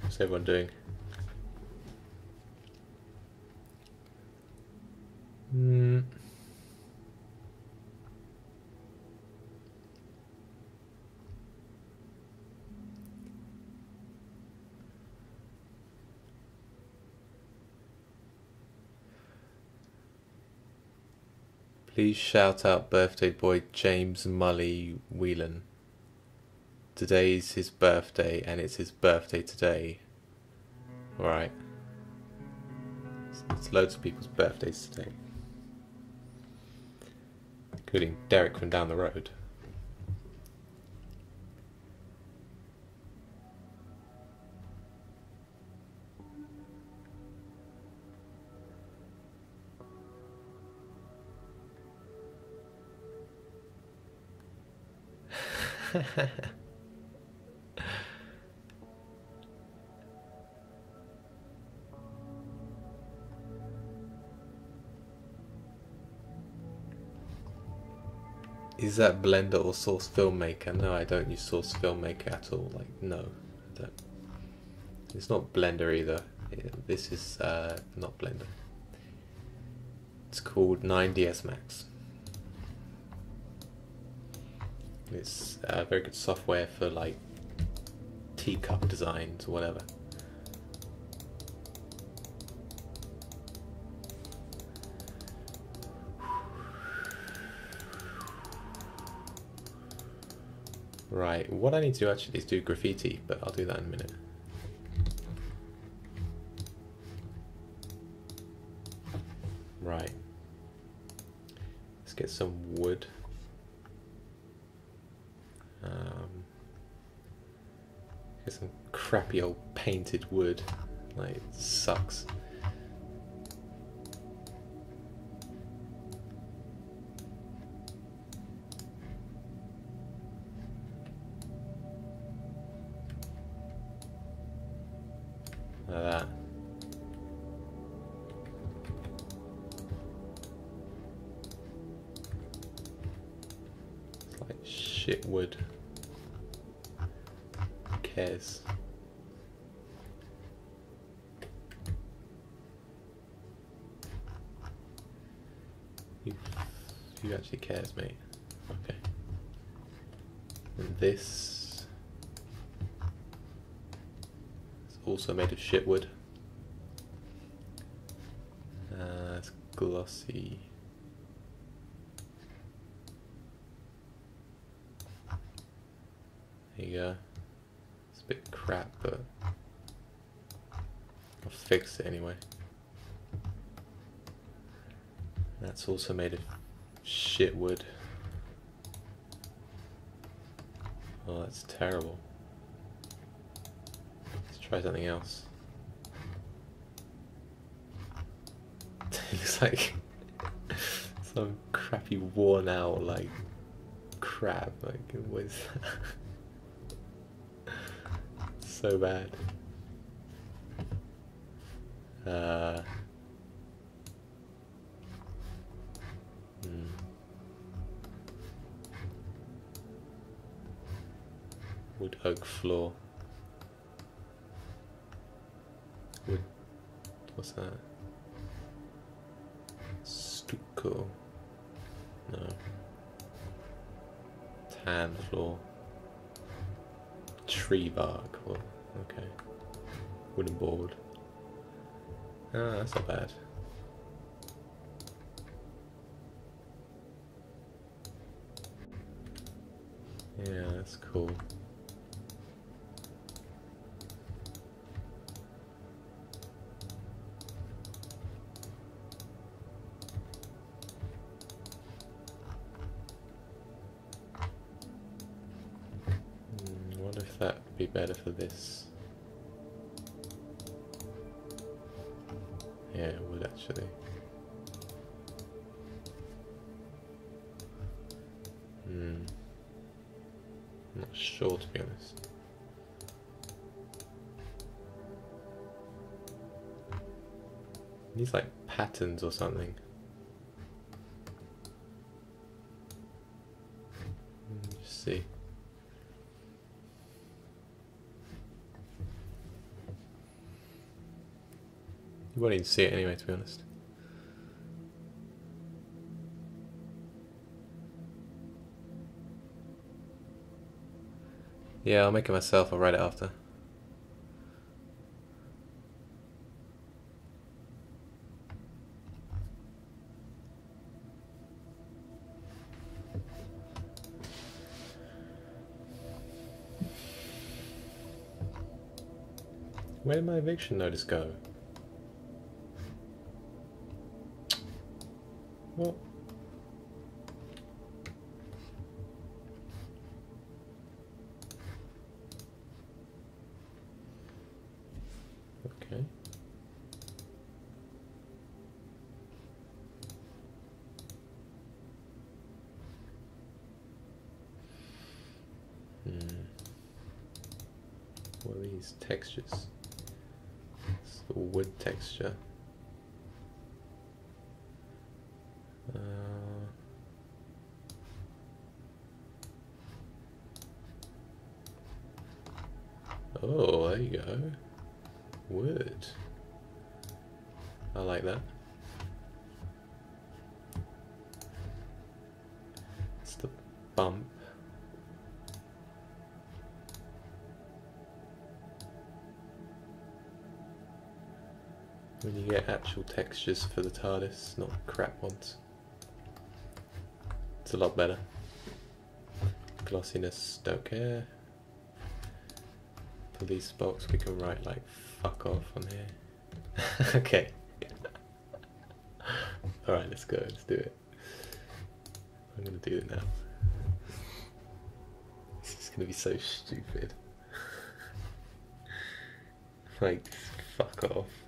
What's everyone doing? Hmm. Please shout out birthday boy James Mully Whelan. Today's his birthday and it's his birthday today. Alright. It's, it's loads of people's birthdays today. Including Derek from down the road. Is that Blender or Source Filmmaker? No, I don't use Source Filmmaker at all. Like, no, don't. It's not Blender either. This is uh, not Blender. It's called 3ds Max. It's uh, very good software for like teacup designs or whatever. Right, what I need to do actually is do graffiti, but I'll do that in a minute. Right. Let's get some wood. Um, get some crappy old painted wood. Like, it sucks. That's also made of shit wood. Oh, that's terrible. Let's try something else. it looks like some crappy worn out like crap. Like it was so bad. Uh, patterns or something. See. You won't even see it anyway, to be honest. Yeah, I'll make it myself. I'll write it after. Eviction notice go? What? Okay. Hmm. What are these textures? The wood texture. Actual textures for the TARDIS, not crap ones. It's a lot better. Glossiness, don't care. Police box, we can write like fuck off on here. okay. Alright, let's go, let's do it. I'm gonna do it now. This is gonna be so stupid. like, fuck off.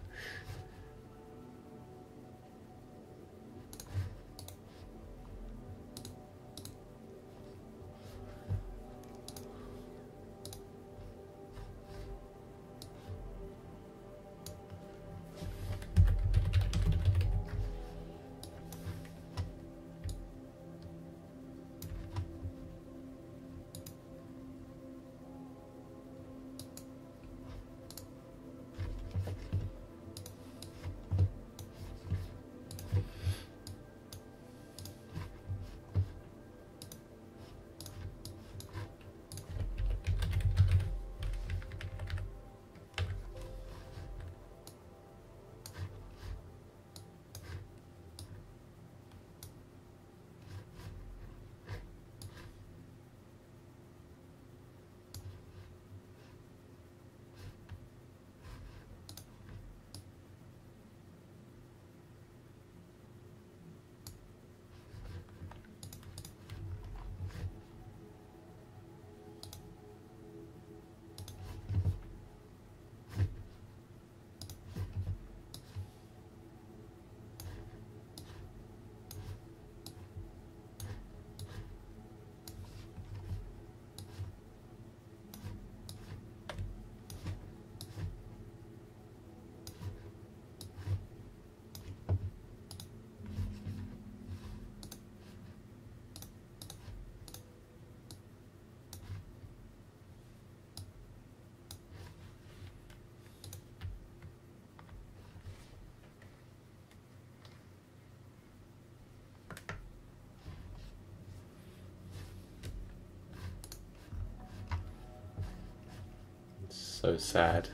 Sad.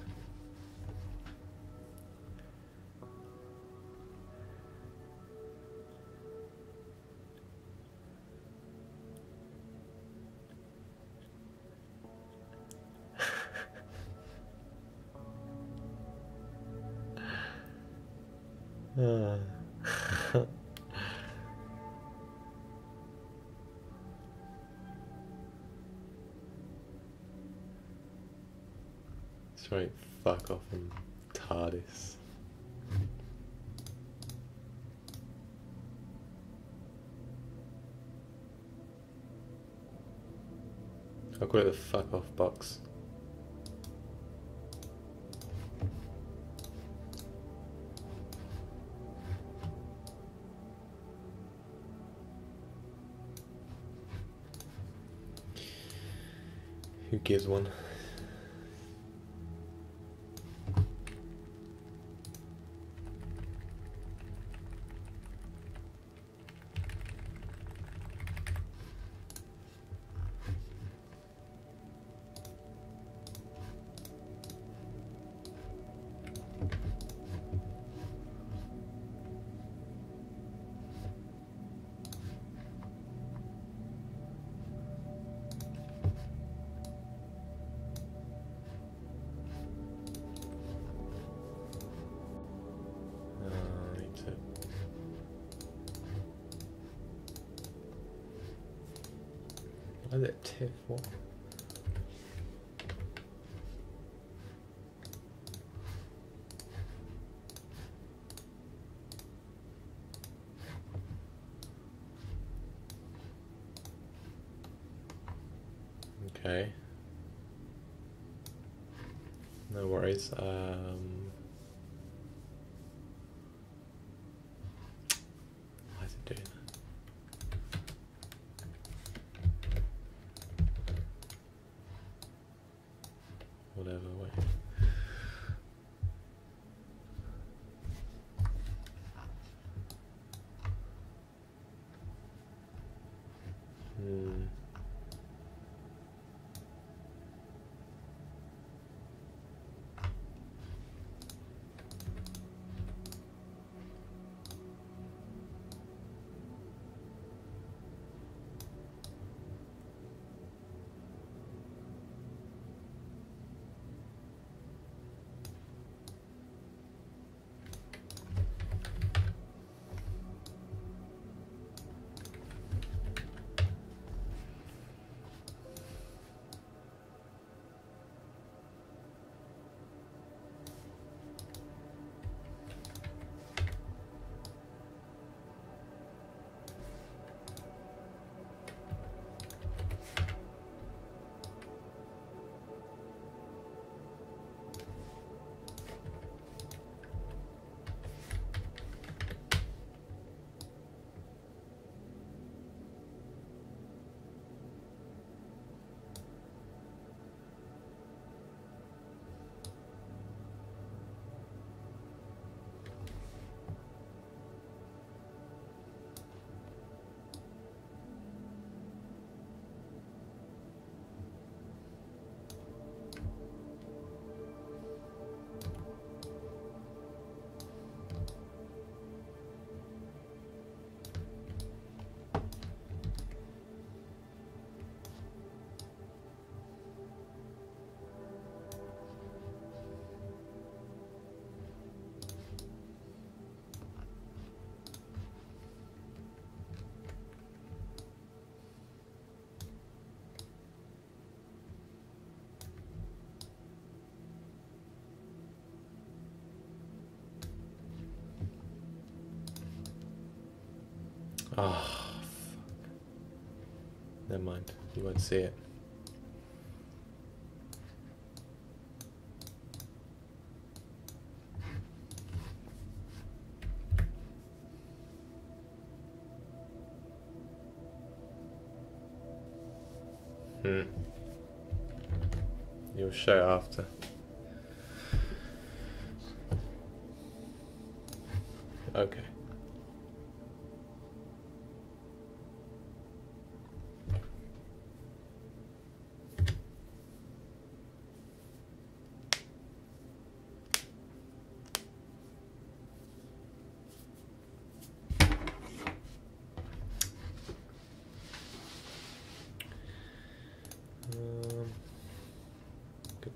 Fuck off and TARDIS. I'll call it the fuck off box. Who gives one? It tiff? What? Okay. No worries. Um, Fuck. Never mind. You won't see it. Hmm. You'll show after.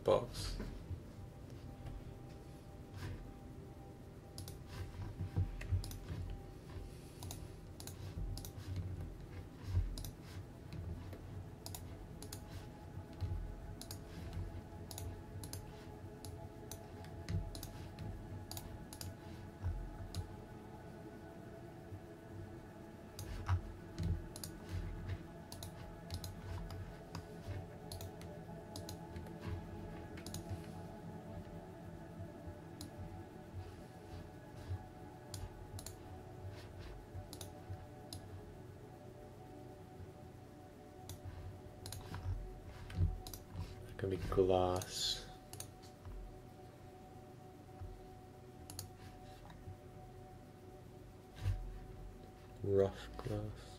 Box. Gonna be glass. Rough glass.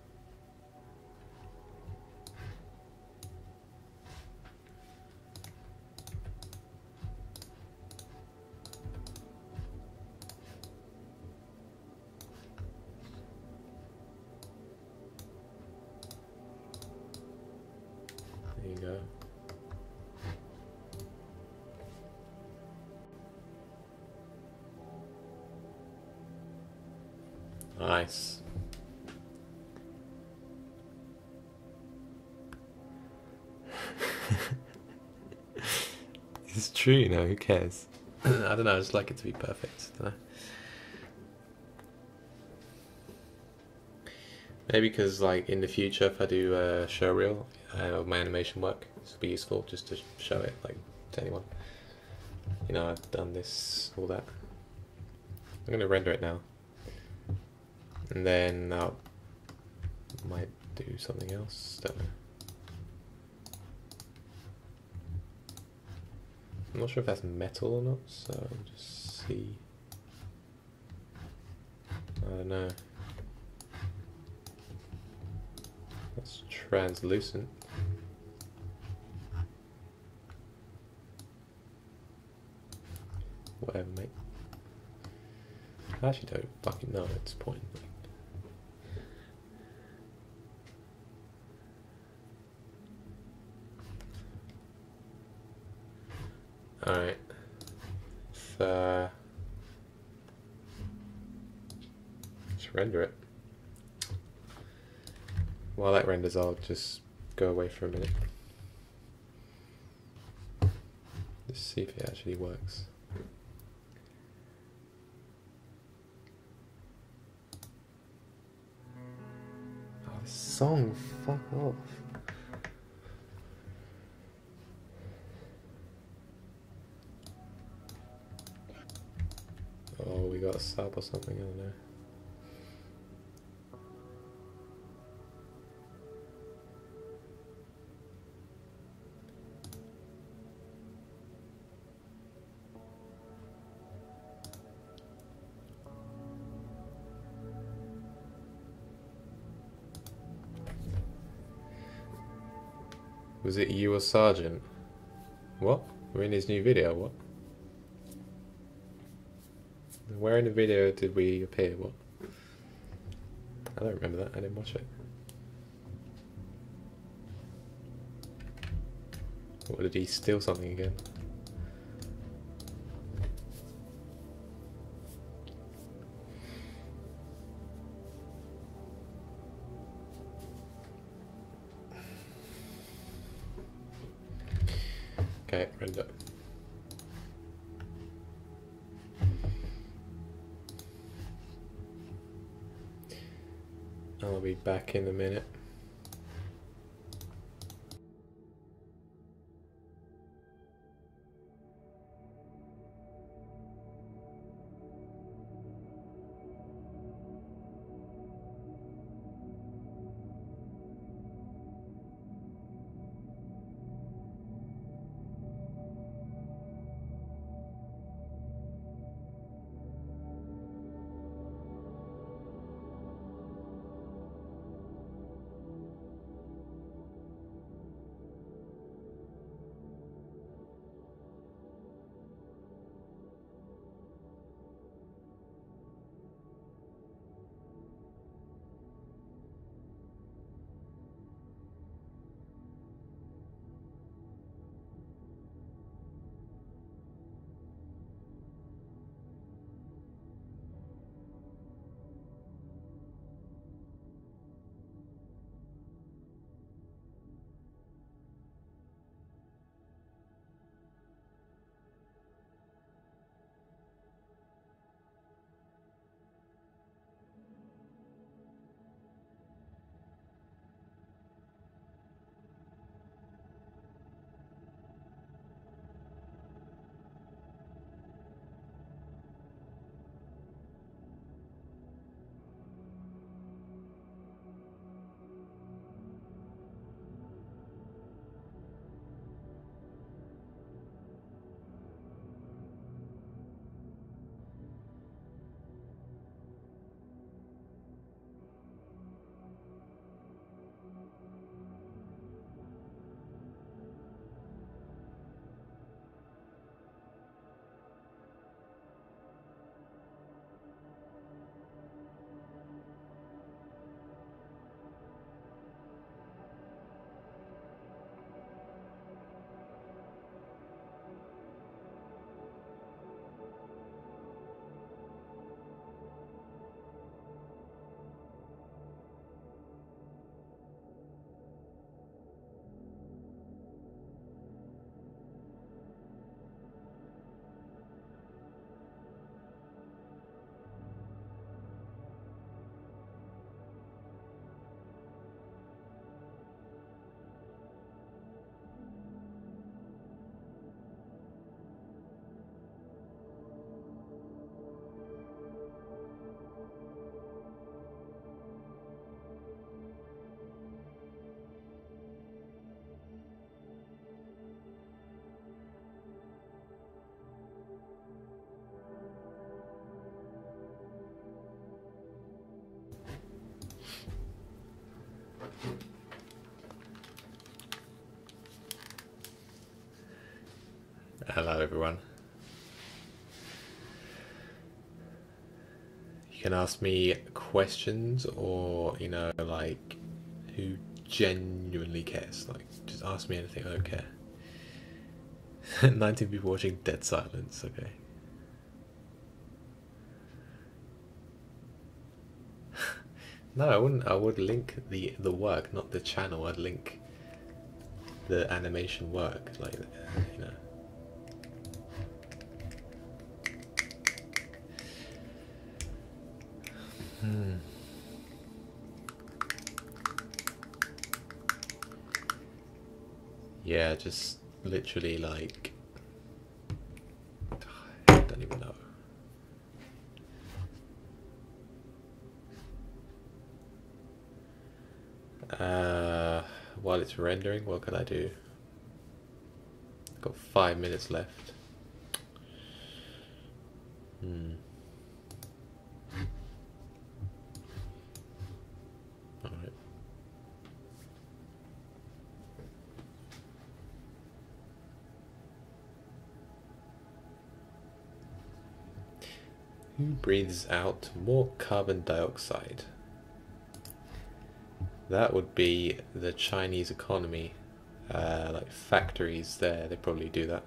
True, you know, who cares? I don't know, I just like it to be perfect. Maybe because, like, in the future, if I do a show reel uh, of my animation work, this will be useful just to show it, like, to anyone. You know, I've done this, all that. I'm gonna render it now, and then I might do something else. Don't know. I'm not sure if that's metal or not, so I'll just see. I don't know. That's translucent. Whatever, mate. I actually don't fucking know at this point. Alright. Uh, let's render it. While that renders, I'll just go away for a minute. Just see if it actually works. Oh, this song, fuck off. Oh, we got a sub or something, I don't know. Was it you or Sergeant? What? We're in his new video, what? Where in the video did we appear, what? I don't remember that, I didn't watch it. What, did he steal something again? Hello, everyone. You can ask me questions, or you know, like, who genuinely cares? Like, just ask me anything. I don't care. 19 people watching Dead Silence. Okay. no, I wouldn't. I would link the the work, not the channel. I'd link the animation work, like Yeah, just literally like I don't even know. Uh, while it's rendering, what can I do? Got five minutes left. Hmm. Alright. Out more carbon dioxide? That would be the Chinese economy. Uh, like factories there, they probably do that.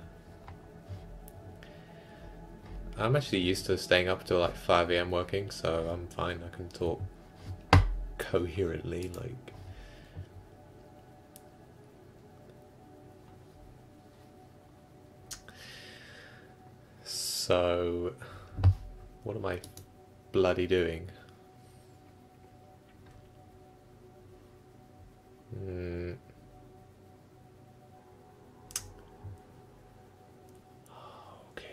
I'm actually used to staying up till like 5 a.m. working, so I'm fine. I can talk coherently, like. So, what am I bloody doing? Hmm. Okay.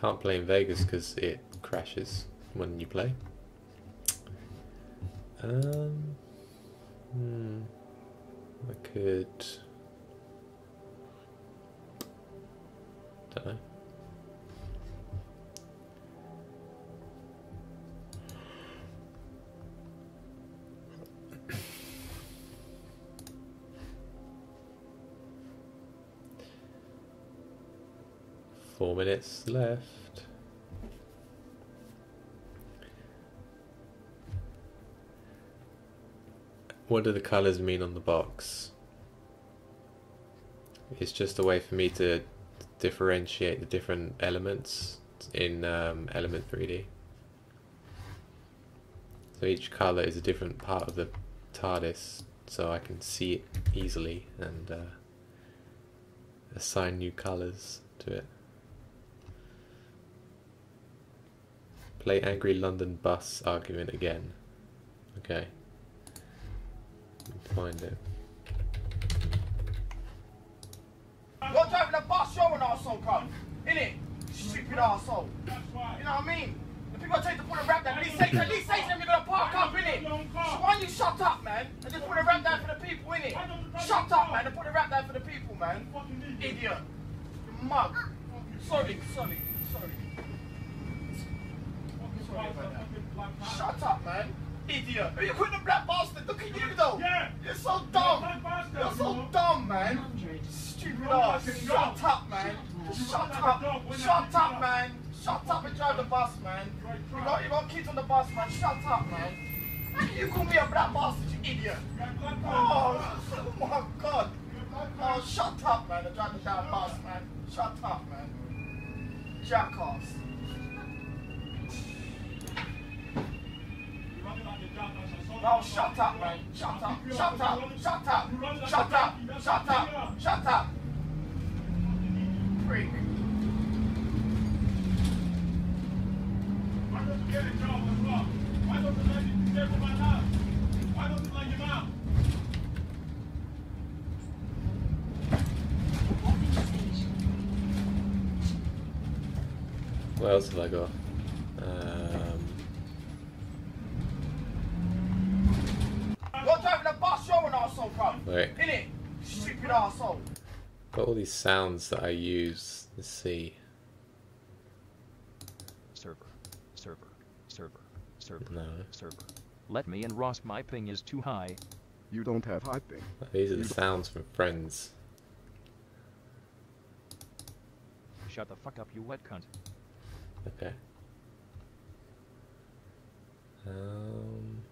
Can't play in Vegas because it crashes when you play. Um. Hmm. I could. Four minutes left. What do the colours mean on the box? It's just a way for me to differentiate the different elements in um, Element 3D. So each colour is a different part of the TARDIS, so I can see it easily and uh, assign new colours to it. Play Angry London Bus argument again. Okay. Find it. You're driving a bus, you're an arsehole, cunt. Innit? Stupid arsehole. You know what I mean? The people are trying to put a rap down. At least say, at least say them you're gonna park up, innit? So why don't you shut up, man? And just put a rap down for the people, innit? Shut up, man, and put a rap down for the people, man. Idiot. You mug. Sorry, sorry, sorry. Sorry about that. Shut up, man. Idiot. Are you quitting the black bastard? Look at you, though. Yeah. You're so dumb. You're so dumb, man. Stupid ass. Shut up, man. Shut up. Shut up, man. Shut up and drive the bus, man. You got, you got kids on the bus, man. Shut up, man. How can you call me a black bastard, you idiot? Oh, oh my god. Oh, shut up, man. And drive the damn bus, man. Shut up, man. Jackass. No, shut up, man. Shut up. Shut up. Shut up. Shut up. Shut up. Shut up. Freak. Why don't you get a job as well? Why don't you let it stay for my house? Why don't you like your mom? What else have I got? Arsehole, bro. wait, Innit? Stupid arsehole. got all these sounds that I use. Let's see. server, server, server, server. No. Server. Let me and Ross my ping is too high. You don't have high ping. These are the sounds from Friends. Shut the fuck up you wet cunt. Okay. Um.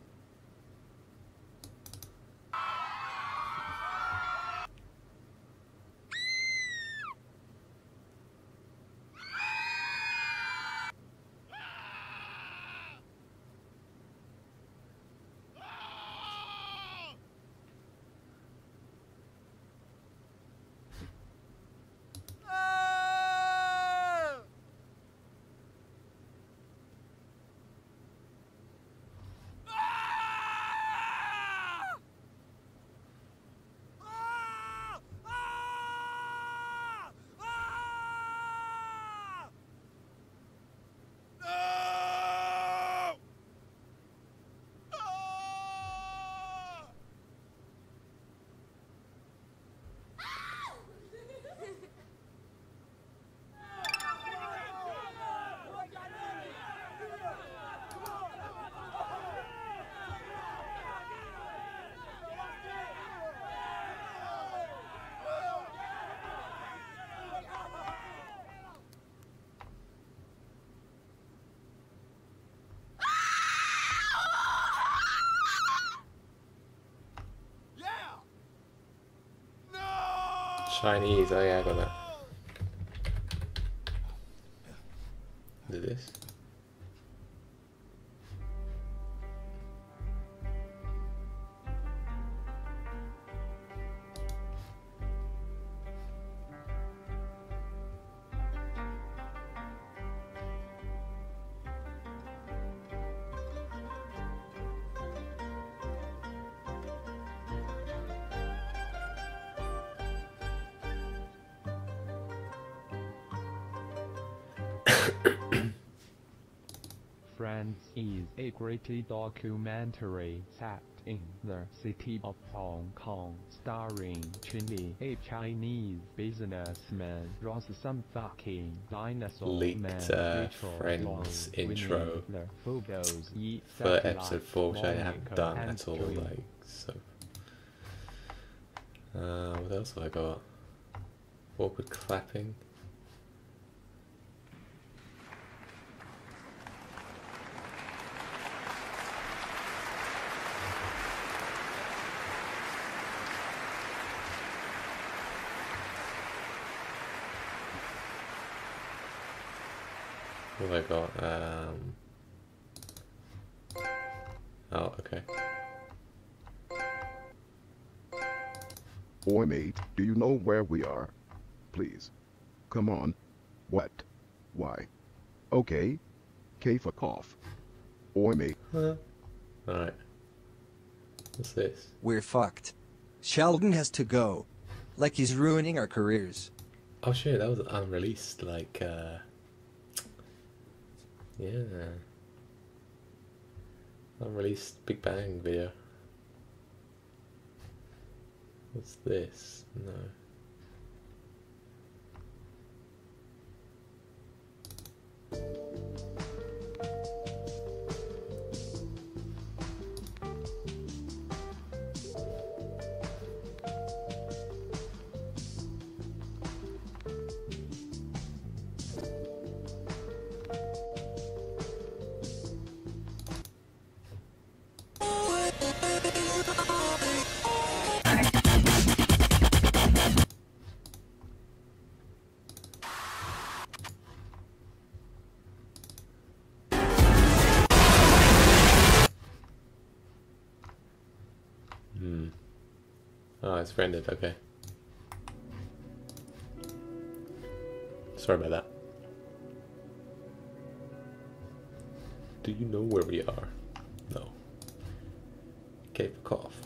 Chinese, oh yeah, I got that. Friends is a great documentary set in the city of Hong Kong starring Chun-Li, a Chinese businessman, Ross some fucking dinosaur Leaked, man, uh, Friends intro the photos, for episode 4, which I haven't done at all, like, so. Uh, what else have I got? Awkward clapping. Have I got? Um, oh, okay. Boy, mate, do you know where we are? Please. Come on. What? Why? Okay. K for cough. Boy, mate. Huh? Alright. What's this? We're fucked. Sheldon has to go. Like he's ruining our careers. Oh shit, that was unreleased, like, uh... Yeah. Unreleased Big Bang video. What's this? No. Hmm. Rendered, okay. Sorry about that. Do you know where we are? No. Cape Cough.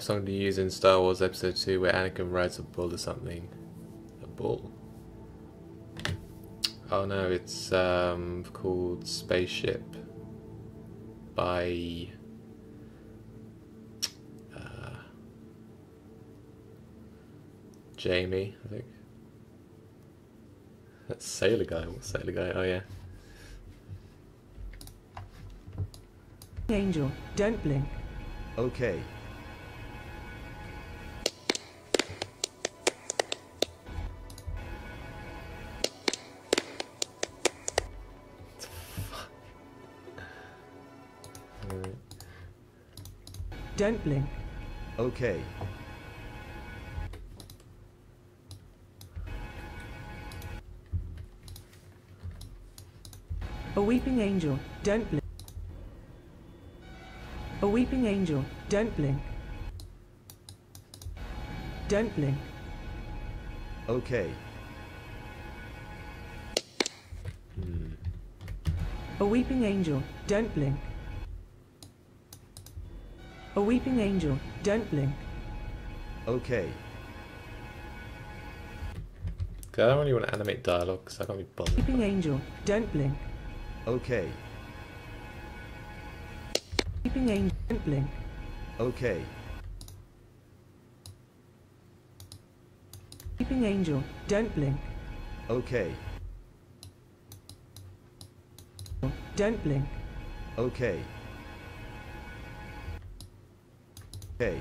Rap song to use in Star Wars Episode 2 where Anakin rides a bull or something? A bull? Oh no, it's um, called Spaceship by uh, Jamie, I think. That's Sailor Guy. What Sailor Guy? Oh yeah. Angel, don't blink. Okay. Don't blink. Okay. A weeping angel, don't blink. A weeping angel, don't blink. Don't blink. Okay. Hmm. A weeping angel, don't blink. A weeping angel, don't blink. Okay. 'Cause I don't really want to animate dialogue because I can't be bothered. Weeping angel, don't blink. Okay. Weeping angel, don't blink. Okay. Weeping angel, don't blink. Okay. Don't blink. Okay. Okay.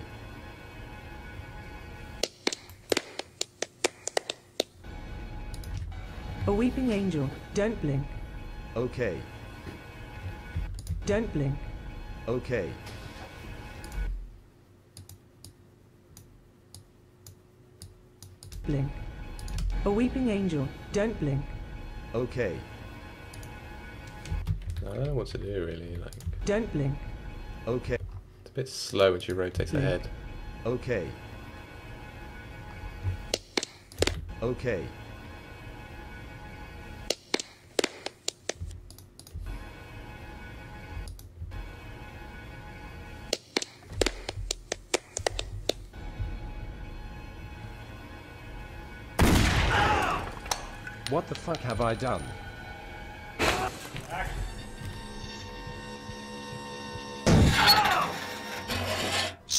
A weeping angel, don't blink. Okay. Don't blink. Okay. Blink. A weeping angel, don't blink. Okay. I don't know what to do really. Like Don't blink. Okay. It's a bit slow when she rotates her head. Okay. Okay. What the fuck have I done?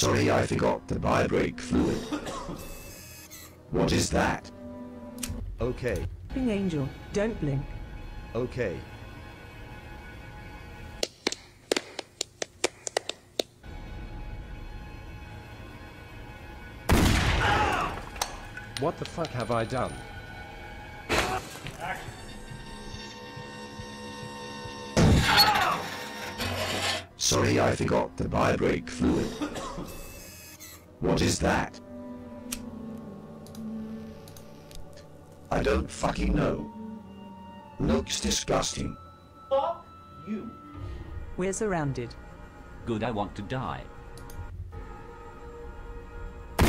Sorry, I forgot the vibrate fluid. What is that? Okay. Weeping angel, don't blink. Okay. What the fuck have I done? Sorry, I forgot the vibrate fluid. What is that? I don't fucking know. Looks disgusting. Fuck you. We're surrounded. Good, I want to die. I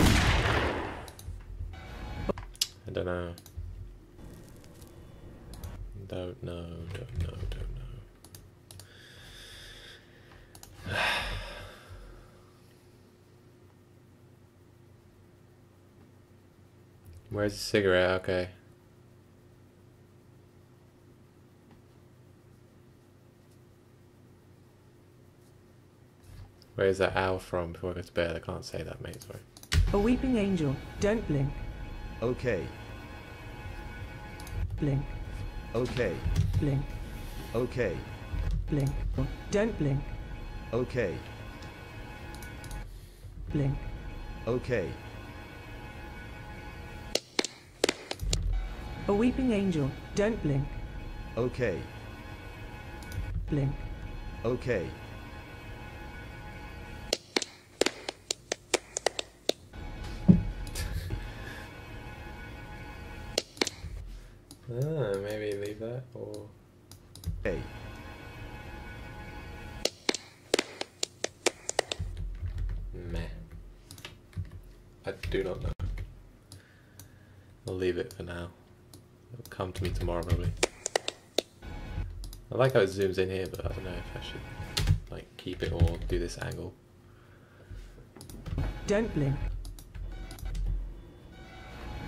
don't know. Don't know. Don't know. Don't know. Where's the cigarette? Okay. Where's that owl from before I go to bed? I can't say that, mate. Sorry. A weeping angel, don't blink. Okay. Blink. Okay. Blink. Okay. Blink. Don't blink. Okay. Blink. Okay. A weeping angel, don't blink. Okay. Blink. Okay. Ah, maybe leave that or. Okay. Meh. I do not know. I'll leave it for now. It'll come to me tomorrow probably. I like how it zooms in here, but I don't know if I should like keep it or do this angle. Don't blink.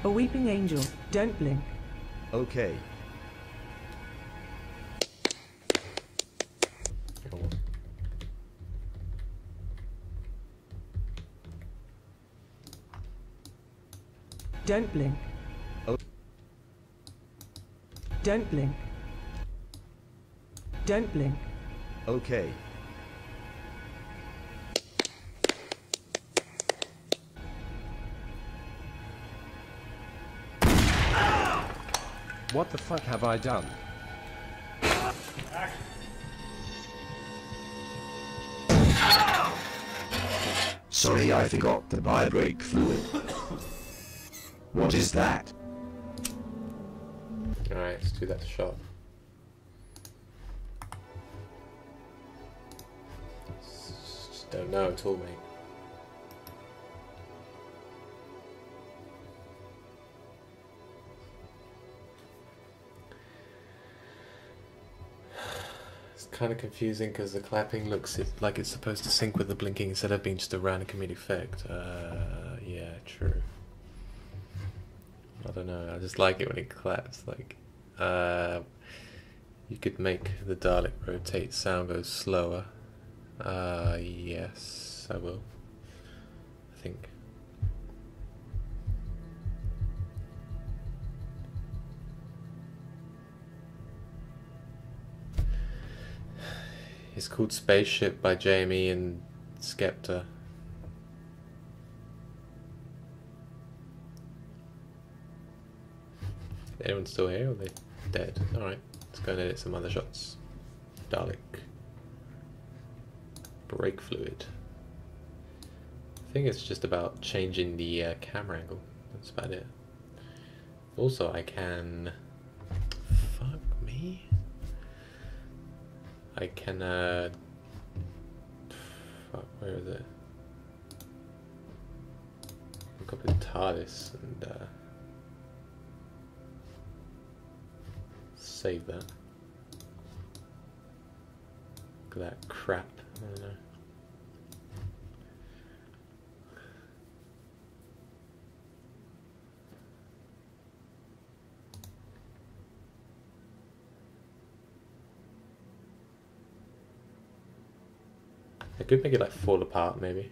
A weeping angel. Don't blink. Okay. Don't blink. Don't blink. Don't blink. Okay. What the fuck have I done? Sorry, I forgot the brake fluid. What is that? Alright, let's do that shot. Just don't know at all, mate. It's kind of confusing because the clapping looks like it's supposed to sync with the blinking instead of being just a random comedic effect. Uh, yeah, true. I don't know. I just like it when it claps. Like, uh, you could make the Dalek rotate sound go slower. Uh, yes, I will. I think. It's called Spaceship by Jamie and Skepta. Anyone still here they dead? Alright, let's go and edit some other shots. Dalek. Brake fluid. I think it's just about changing the uh, camera angle. That's about it. Also, I can. Fuck me. I can. Uh, fuck, where is it? Look up in TARDIS and. Uh, save that. Look at that crap. I could make it like fall apart maybe.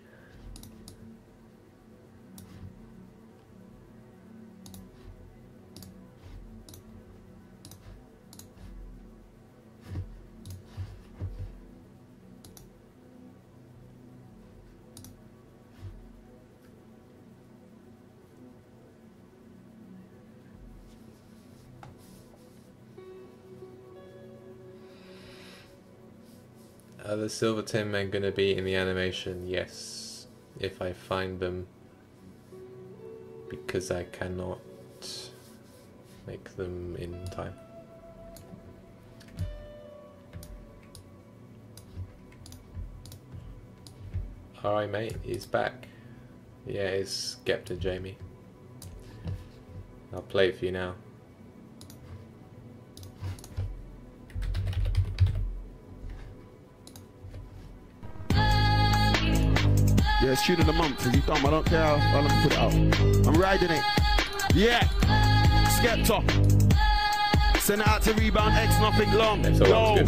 The Silver Tin Men going to be in the animation? Yes, if I find them. Because I cannot make them in time. Alright mate, he's back. Yeah, it's Skepta Jamie. I'll play it for you now. Yeah, it's tune of the month. Is he dumb? I don't care. I'll me put it out. I'm riding it. Yeah. Skepta. Send it out to Rebound X, nothing long. Yo.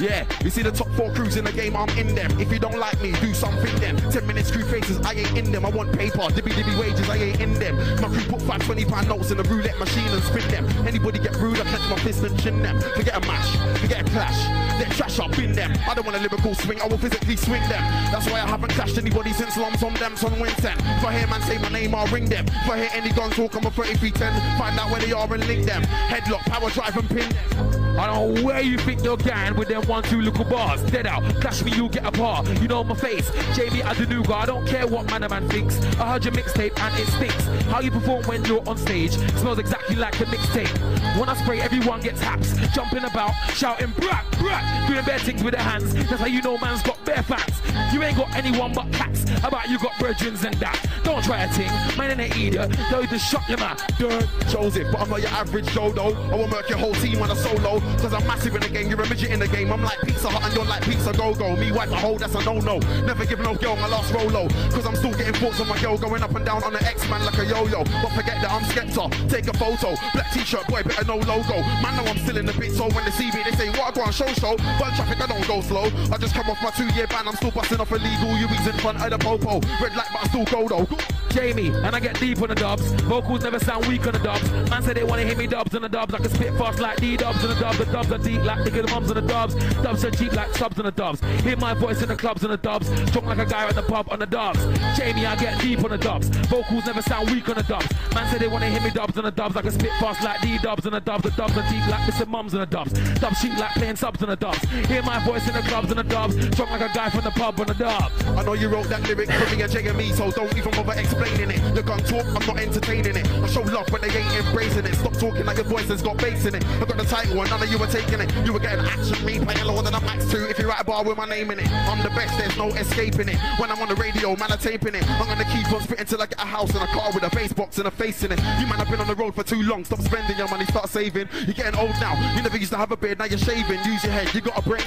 Yeah, you see the top four crews in the game, I'm in them. If you don't like me, do something then. 10 minutes, screw faces, I ain't in them. I want paper, dibby dibby wages, I ain't in them. My crew put five 20 pound notes in the roulette machine and spin them. Anybody get rude, I catch my fist and chin them. Forget a mash, forget a clash. Let trash up in them. I don't want a lyrical swing, I will physically swing them. That's why I haven't clashed anybody since Lumps on them, son Winston. If I hear man say my name, I'll ring them. If I hear any guns talk, I'm a 3310. Find out where they are and link them. Headlock, power drive and pin them. I don't know where you think you're going with them one, two little bars. Dead out, clash me, you get a bar. You know my face, Jamie Adenuga. I don't care what man a man thinks. I heard your mixtape and it stinks. How you perform when you're on stage smells exactly like the mixtape. When I spray, everyone gets haps. Jumping about, shouting, brat, brat. Doing bare things with their hands. That's how you know man's got bare facts. You ain't got anyone but cats. About you got brethrens and that? Don't try a thing. Man ain't an idiot. They'll just shut your mouth. Dirt. Joseph, but I'm not your average though. I will work your whole team on a solo. Cause I'm massive in the game, you're a midget in the game. I'm like Pizza Hut and you're like Pizza Go Go. Me wipe a hole, that's a no no. Never give no girl my last Rolo. Cause I'm still getting thoughts on my girl going up and down on the X Man like a yo yo. But forget that I'm Skepta. Take a photo. Black t shirt, boy, better no logo. Man, know I'm still in the bit, so when they see me, they say, What I go on show show. Burn traffic, I don't go slow. I just come off my two year ban, I'm still busting off illegal UEs in front of the popo. Red light, but I still go though. Jamie, and I get deep on the dubs. Vocals never sound weak on the dubs. Man said they wanna hear me dubs on the dubs. I can spit fast like D dubs on the dubs. The dubs are deep like nigga the mums on the dubs. Dubs are cheap like subs on the dubs. Hear my voice in the clubs on the dubs. Strong like a guy at the pub on the dubs. Jamie, I get deep on the dubs. Vocals never sound weak on the dubs. Man said they wanna hear me dubs on the dubs. I can spit fast like D dubs on the dubs. The dubs are deep like Mr. Mums on the dubs. Dubs cheap like playing subs on the dubs. Hear my voice in the clubs on the dubs. Strong like a guy from the pub on the dubs. I know you wrote that lyric for me and and me, so don't even bother explaining it. Look, I'm talk, I'm not entertaining it. I show love, but they ain't embracing it. Stop talking like your voice has got bass in it. I got the title and you were taking it. You were getting action, me playing lower than a max two. If you write a bar with my name in it, I'm the best, there's no escaping it. When I'm on the radio, man, I'm taping it. I'm gonna keep on spitting till I get a house and a car with a bass box and a face in it. You man have been on the road for too long. Stop spending your money, start saving. You're getting old now. You never used to have a beard, now you're shaving. Use your head, you got a brain.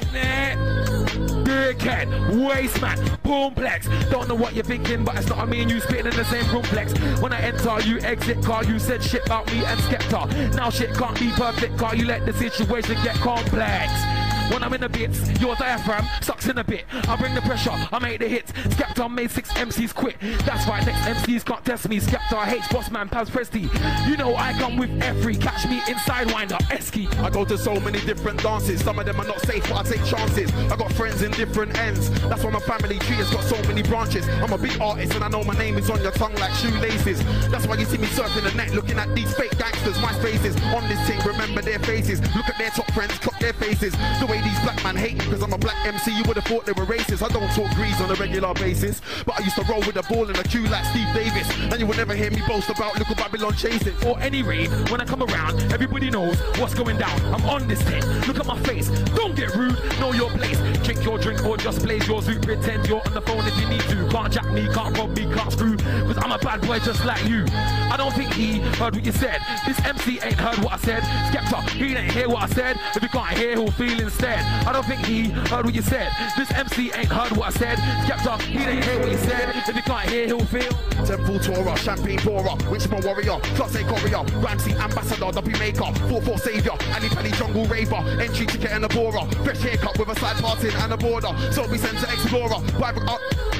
Dickhead, waste man, boomplex. Don't know what you're thinking, but it's not me and you spitting in the same roomplex. When I enter, you exit car, you said shit about me and Skepta. Now shit can't be perfect, car, you let the situation get complex. When I'm in the bits, your diaphragm sucks in a bit. I bring the pressure, I make the hits. Skepta made six MCs quit. That's why next MCs can't test me. Skepta hates Bossman, Paz Presti. You know I come with every catch me inside winder, Esky. I go to so many different dances. Some of them are not safe, but I take chances. I got friends in different ends. That's why my family tree has got so many branches. I'm a big artist and I know my name is on your tongue like shoelaces. That's why you see me surfing the net, looking at these fake gangsters. My faces on this thing, remember their faces. Look at their top friends, clock their faces. The way these black man me because I'm a black MC, you would have thought they were racist. I don't talk grease on a regular basis, but I used to roll with the ball in a queue like Steve Davis. And you will never hear me boast about little Babylon chasing. Or any rave, when I come around, everybody knows what's going down. I'm on this thing. Look at my face. Don't get rude. Know your place. Drink your drink or just blaze your suit. Pretend you're on the phone if you need to. Can't jack me, can't rob me, can't screw. Cause I'm a bad boy just like you. I don't think he heard what you said. This MC ain't heard what I said. Skepta, he didn't hear what I said. If you can't hear, he'll feel instead. I don't think he heard what you said. This MC ain't heard what I said. Skepta, he didn't hear what you said. If he can't hear, he'll feel. Temple Torah, Champagne Bora, Richmond Warrior, Class A Courier, Ramsey Ambassador, W Maker, 4-4 Saviour, Ali Penny Jungle Raver, Entry Ticket and a Bora, Fresh haircut with a side parting and a border, so we sent to Explorer, Bible up.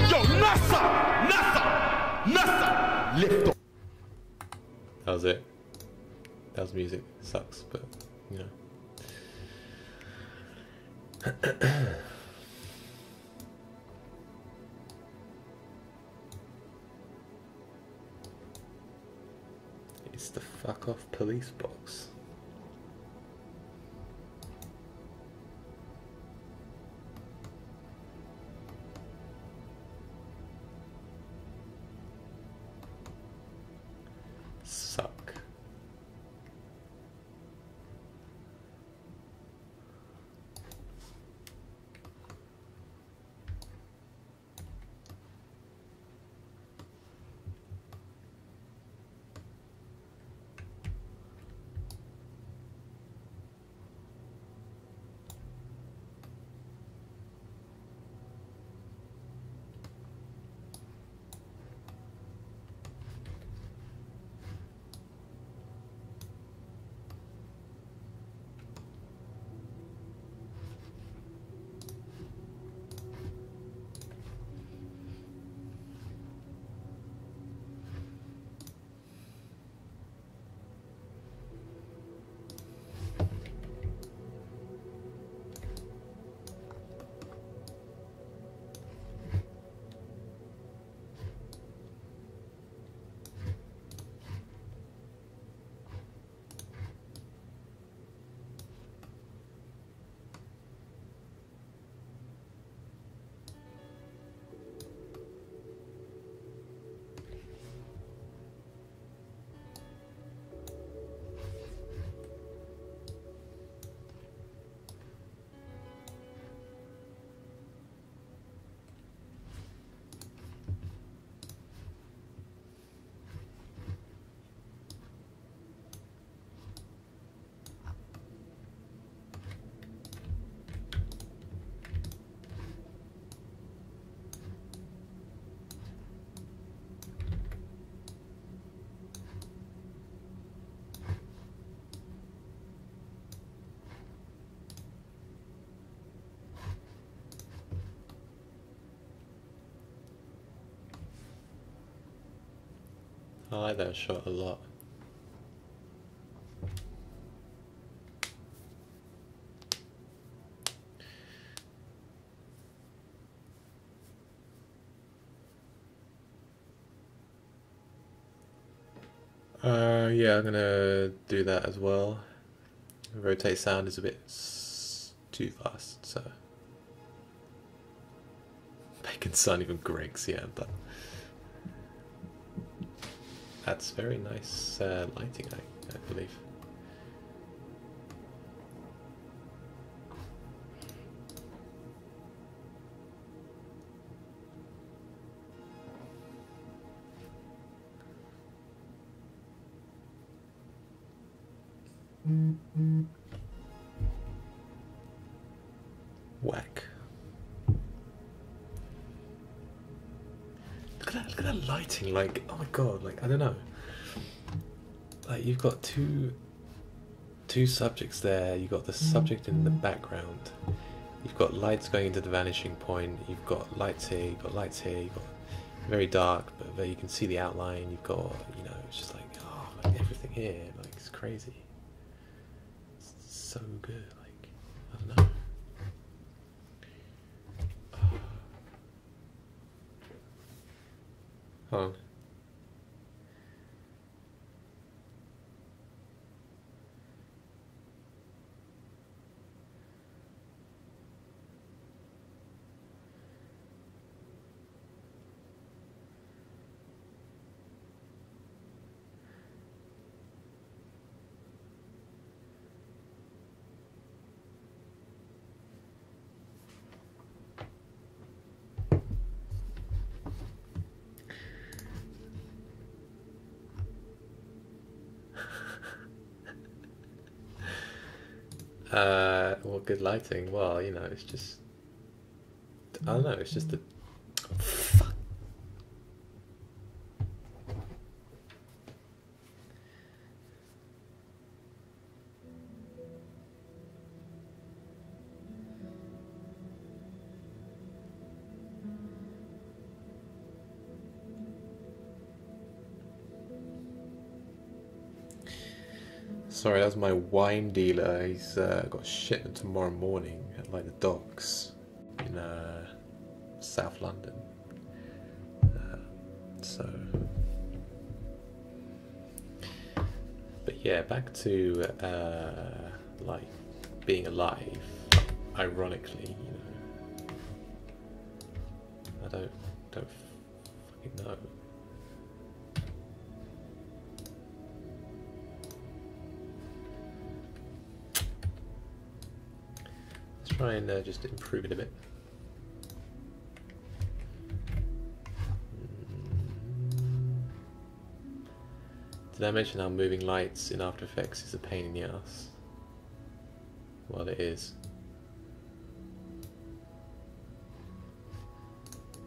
Yo, NASA! NASA! NASA! Lift up. That was it. That was music. sucks, but it's the fuck off police box. I like that shot a lot. Uh, yeah, I'm gonna do that as well. Rotate sound is a bit too fast, so. Bacon Sun, even Greggs, yeah, but. That's very nice uh, lighting, I, I believe. Got two, two subjects there, you've got the subject in the background, you've got lights going into the vanishing point, you've got lights here, you've got lights here, you've got very dark, but you can see the outline, you've got, you know, it's just like, oh, like everything here, like, it's crazy. It's so good, like, I don't know. Hold on. Uh, well, good lighting. Well, you know, it's just. I don't know. It's just the. Sorry, that's my wine dealer. He's uh, got a shipment tomorrow morning at like the docks in uh, South London. Uh, so, but yeah, back to uh, like being alive. Ironically, you know, I don't don't try and uh, just improve it a bit. Did I mention how moving lights in After Effects is a pain in the ass? Well, it is.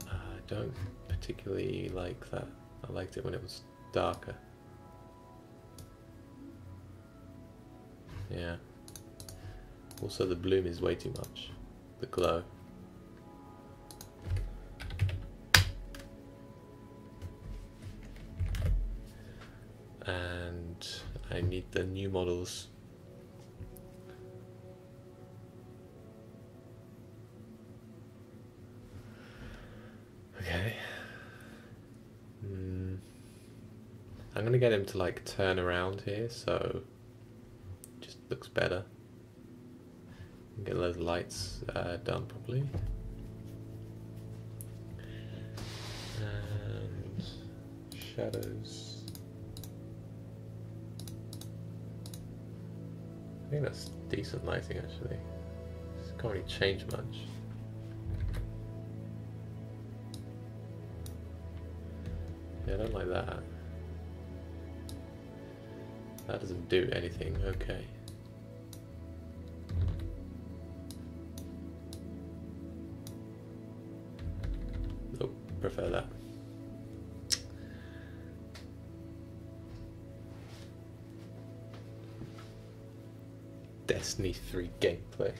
I don't particularly like that. I liked it when it was darker. Yeah. Also, the bloom is way too much. The glow. And I need the new models. Okay. Hmm. I'm gonna get him to like turn around here so it just looks better. Get those lights uh, done properly. And shadows. I think that's decent lighting actually. It can't really change much. Yeah, I don't like that. That doesn't do anything, okay. That. Destiny 3 gameplay.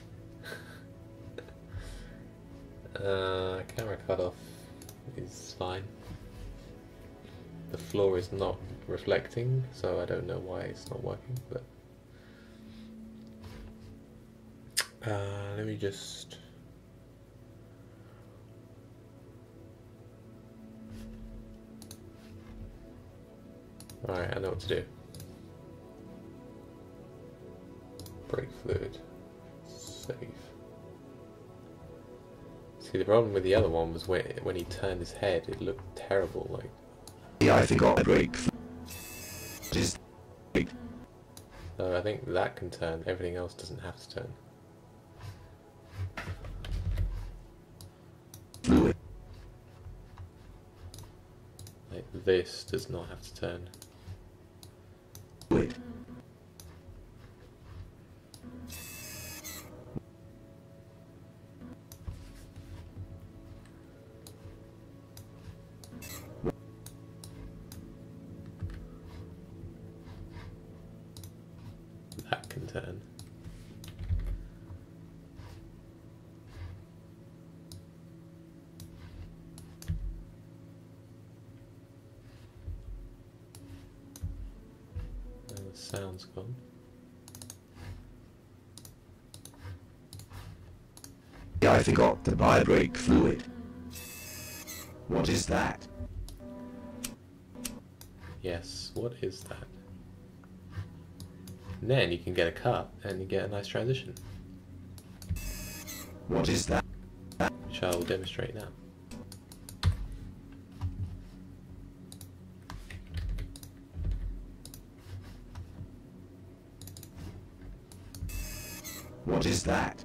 uh, camera cutoff is fine. the floor is not reflecting, so I don't know why it's not working, but uh, let me just Alright, I know what to do. Brake fluid. Save. See, the problem with the other one was when, when he turned his head, it looked terrible, like... Yeah, I forgot brake. Just So I think that can turn, everything else doesn't have to turn. Like, this does not have to turn. Fluid. Forgot to buy brake fluid. What is that? Yes, what is that? And then you can get a cut and you get a nice transition, What is that? which I will demonstrate now. What is that?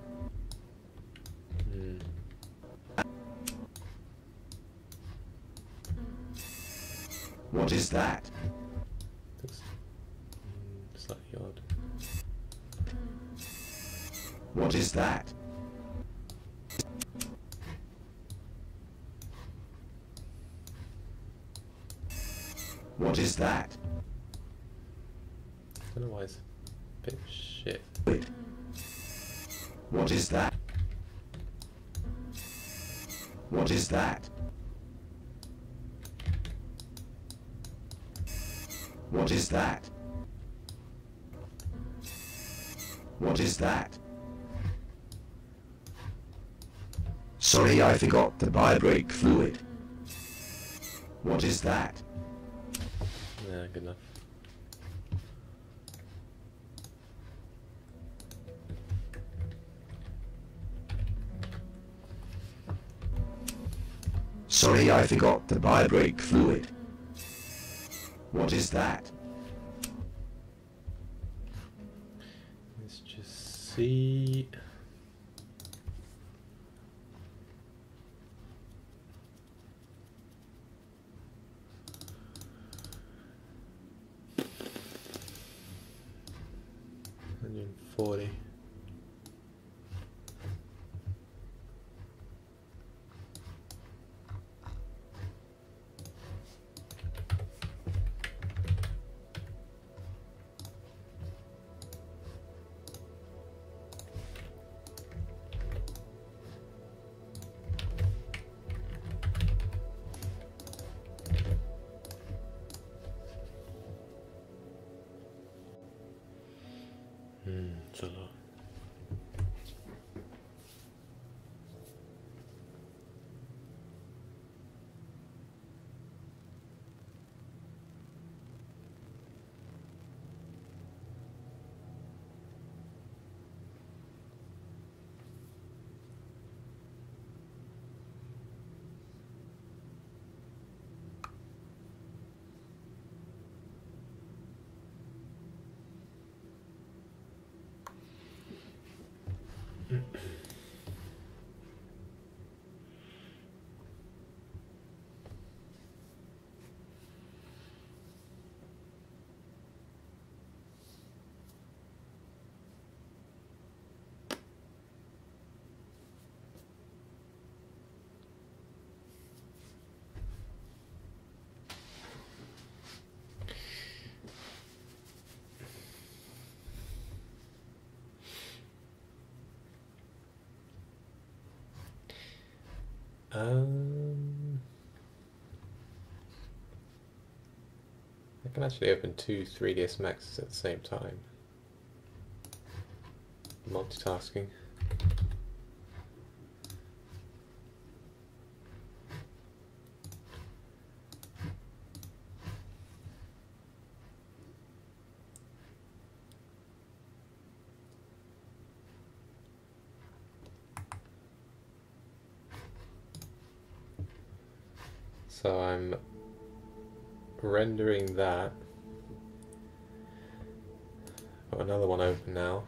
That? Sorry, I forgot the buy brake fluid. What is that? Yeah, good enough. Sorry, I forgot the buy brake fluid. What is that? See. うん。Um, I can actually open two 3ds Maxes at the same time. Multitasking. Rendering that. Got another one open now.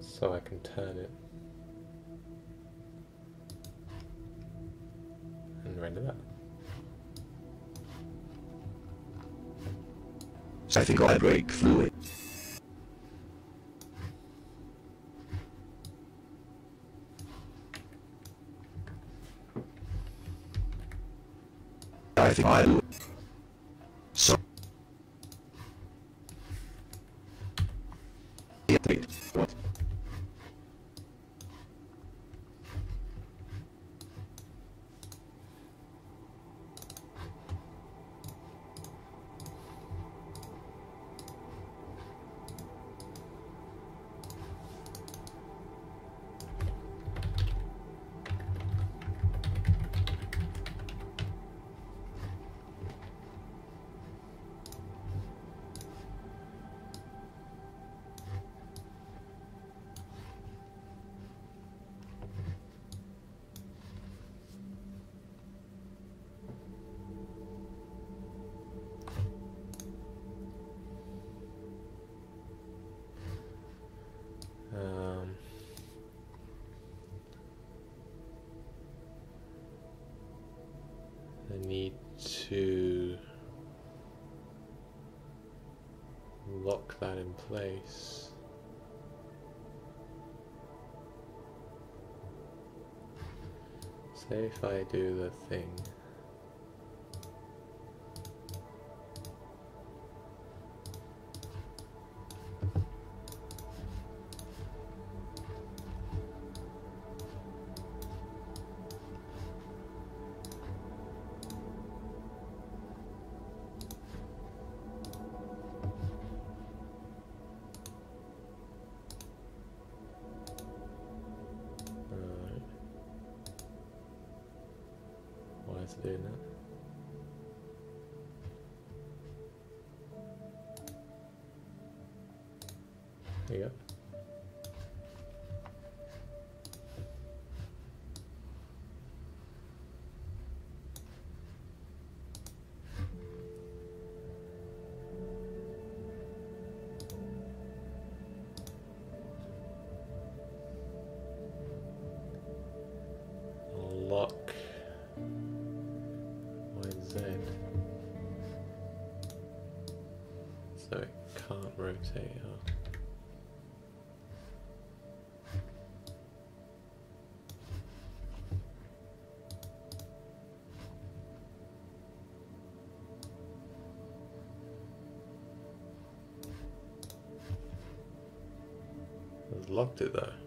So I can turn it. And render that. So I think I'll break through fluid. I think I if I do the thing. Rotate up. Locked it though.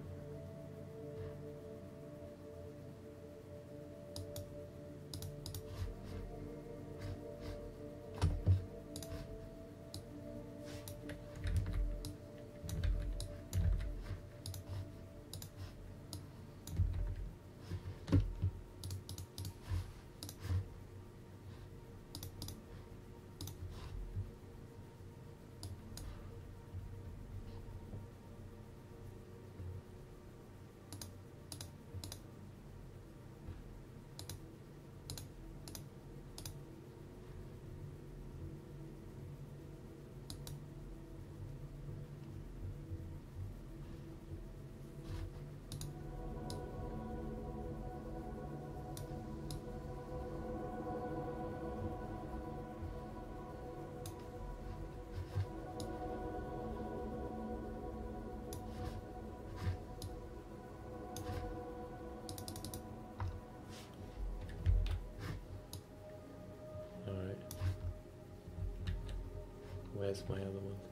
Where's my other one?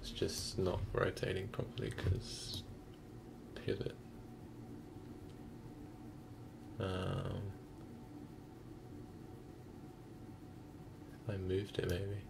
It's just not rotating properly because pivot. Um, if I moved it maybe.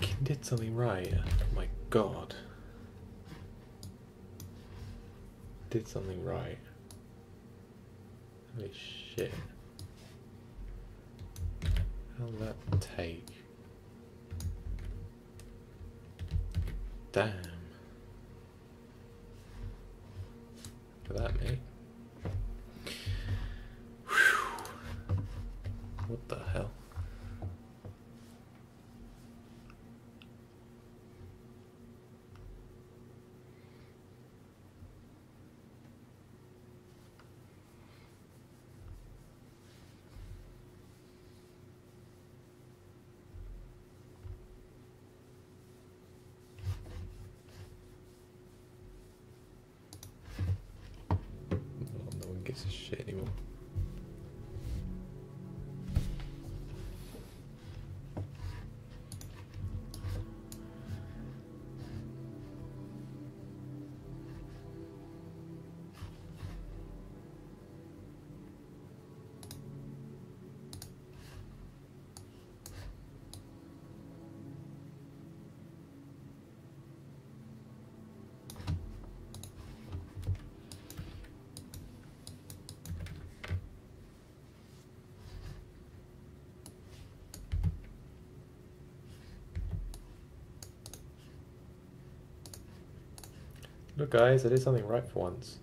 Fucking did something right. Oh my god. Did something right. Holy shit. How'll that take? Damn. For that, mate. Whew. What the hell? Oh, no one gives a shit anymore. Look, guys, I did something right for once.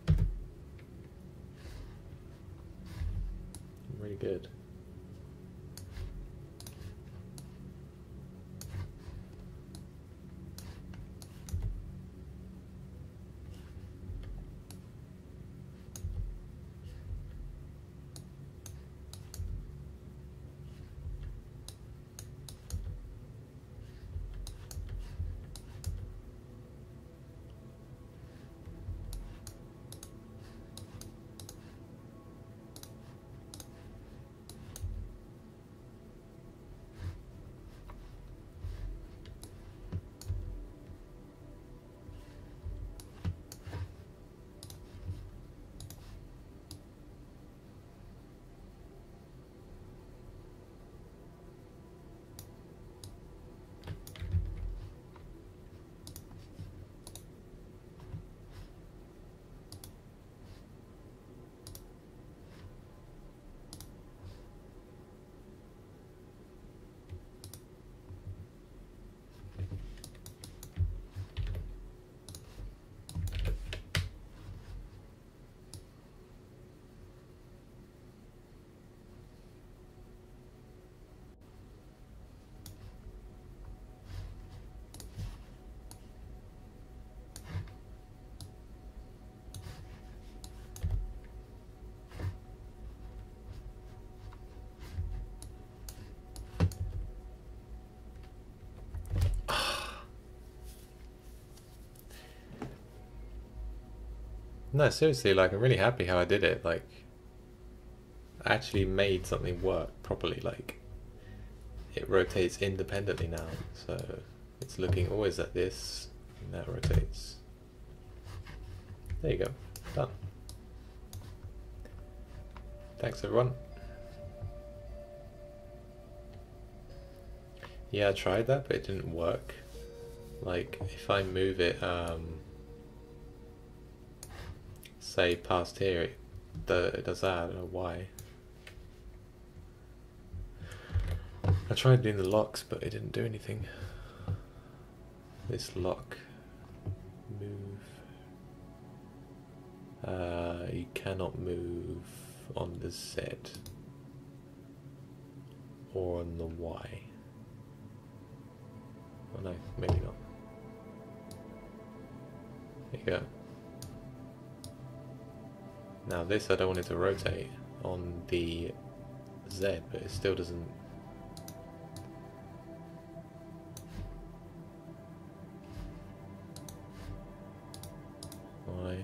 No, seriously, like I'm really happy how I did it. Like, I actually made something work properly. Like, it rotates independently now, so it's looking always at this, and that rotates. There you go, done. Thanks everyone. Yeah, I tried that, but it didn't work. Like, if I move it, um, say past here, it, it does that, I don't know why. I tried doing the locks, but it didn't do anything. This lock, move. Uh, you cannot move on the Z or on the Y. Oh no, maybe not. There you go. Now this I don't want it to rotate on the Z, but it still doesn't Why?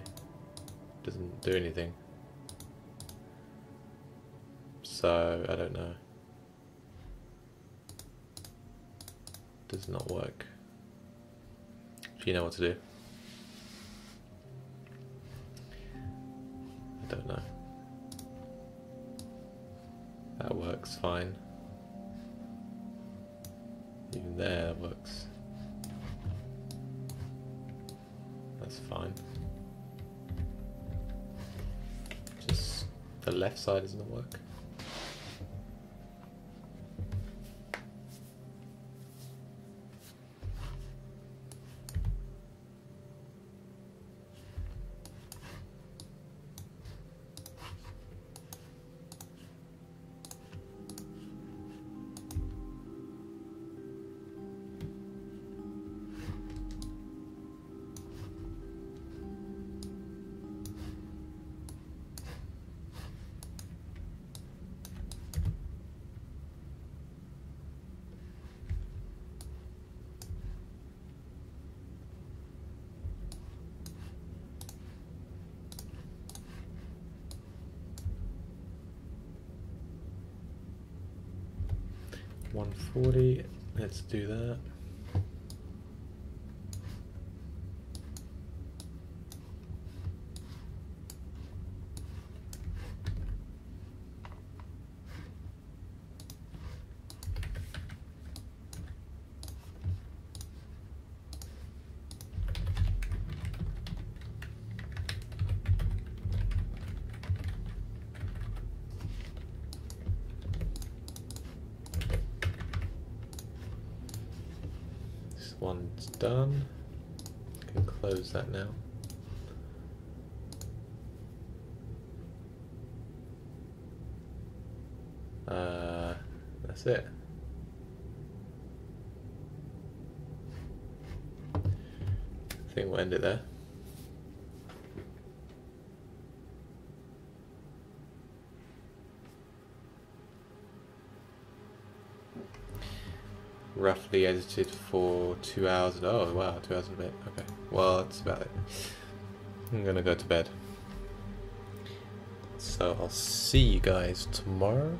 Doesn't do anything. So, I don't know. Does not work. Do you know what to do? Fine. Even there works. That's fine. Just the left side doesn't work. One forty. Let's do that. This done. Can close that now. Uh, that's it. I think we'll end it there. roughly edited for two hours. Oh wow, two hours and a bit. Okay, well that's about it. I'm gonna go to bed. So I'll see you guys tomorrow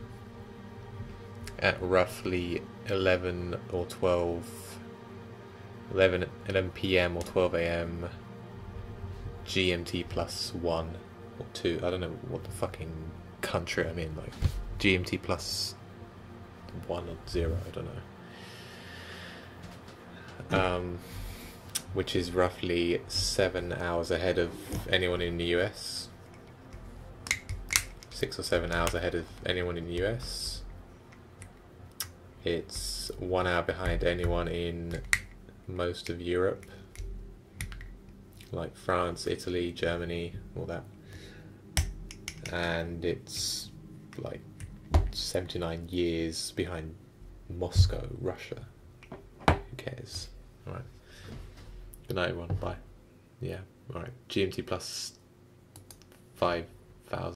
at roughly 11 or 12, 11, 11 p.m. or 12 a.m. GMT plus one or two. I don't know what the fucking country I'm in. Like GMT plus one or zero. I don't know um, which is roughly seven hours ahead of anyone in the US. Six or seven hours ahead of anyone in the US. It's one hour behind anyone in most of Europe, like France, Italy, Germany, all that. And it's like 79 years behind Moscow, Russia. Who cares? Alright. Good night, everyone. Bye. Yeah. Alright. GMT plus 5,000.